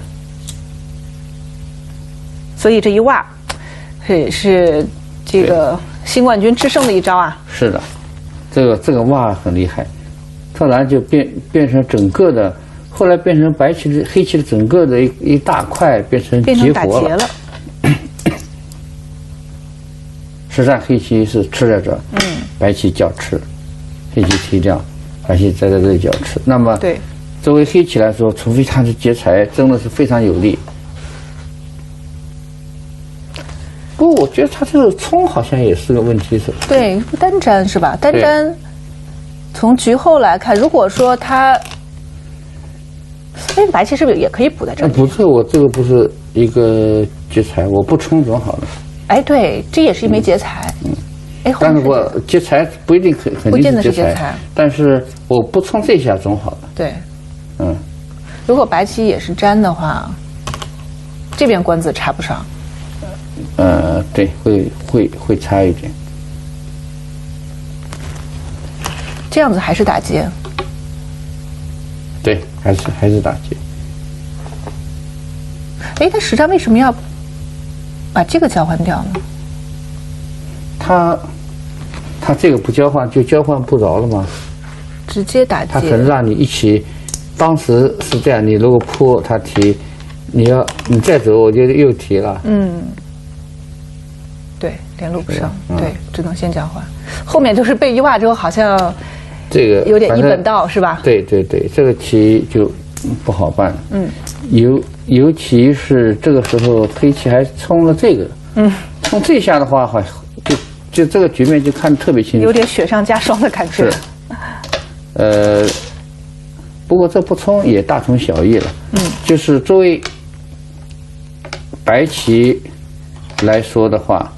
所以这一挖，是是这个新冠军制胜的一招啊。是的，这个这个挖很厉害，突然就变变成整个的，后来变成白棋的黑棋的整个的一一大块变成变成打结活了。结了，实战黑棋是吃在这儿，嗯，白棋角吃，黑棋提掉，白棋再在这里角吃。那么对，作为黑棋来说，除非他是劫财真的是非常有利。不过我觉得他这个冲好像也是个问题手。对，单粘是吧？单对粘，从局后来看，如果说他，哎，白棋是不是也可以补在这里？那不是我这个不是一个劫财，我不冲总好了。哎，对，这也是一枚劫财。哎，但是我劫财不一定肯肯定不见得是劫财是劫财，但是我不冲这下总好了。对，嗯，如果白棋也是粘的话，这边官子插不上。呃，对，会会会差一点。这样子还是打劫。对，还是还是打劫。哎，他实战为什么要把这个交换掉呢？他他这个不交换就交换不着了吗？直接打劫他可。能让你一起，当时是这样，你如果扑他提，你要你再走，我就又提了。嗯，对，联络不上，嗯对，只能先交换。后面就是被一挖之后，好像这个有点一本道，是吧？对对对，这个棋就不好办。嗯，尤尤其是这个时候黑棋还冲了这个，嗯，冲这下的话，好就就这个局面就看得特别清楚。有点雪上加霜的感觉是。，呃，不过这不冲也大同小异了。嗯，就是作为白棋来说的话，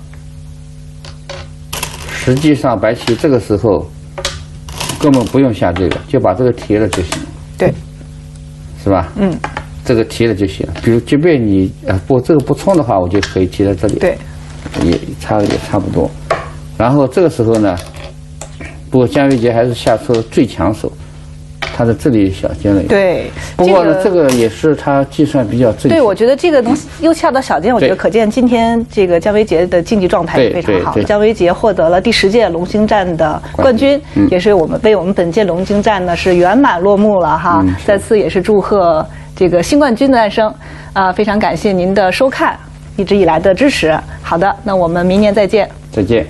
实际上白棋这个时候根本不用下这个，就把这个提了就行了，对，是吧？嗯，这个提了就行了。比如，即便你啊不这个不冲的话，我就可以提在这里。对，也差也差不多。然后这个时候呢，不过姜维杰还是下出了最强手，他在这里小尖了一点。对。不过呢，这个也是他计算比较正确。对，我觉得这个东西又下到小尖，我觉得可见今天这个姜维杰的竞技状态也非常好。姜维杰获得了第十届龙兴站的冠军，嗯也是我们为我们本届龙兴站呢是圆满落幕了哈。嗯再次也是祝贺这个新冠军的诞生啊、非常感谢您的收看，一直以来的支持。好的，那我们明年再见。再见。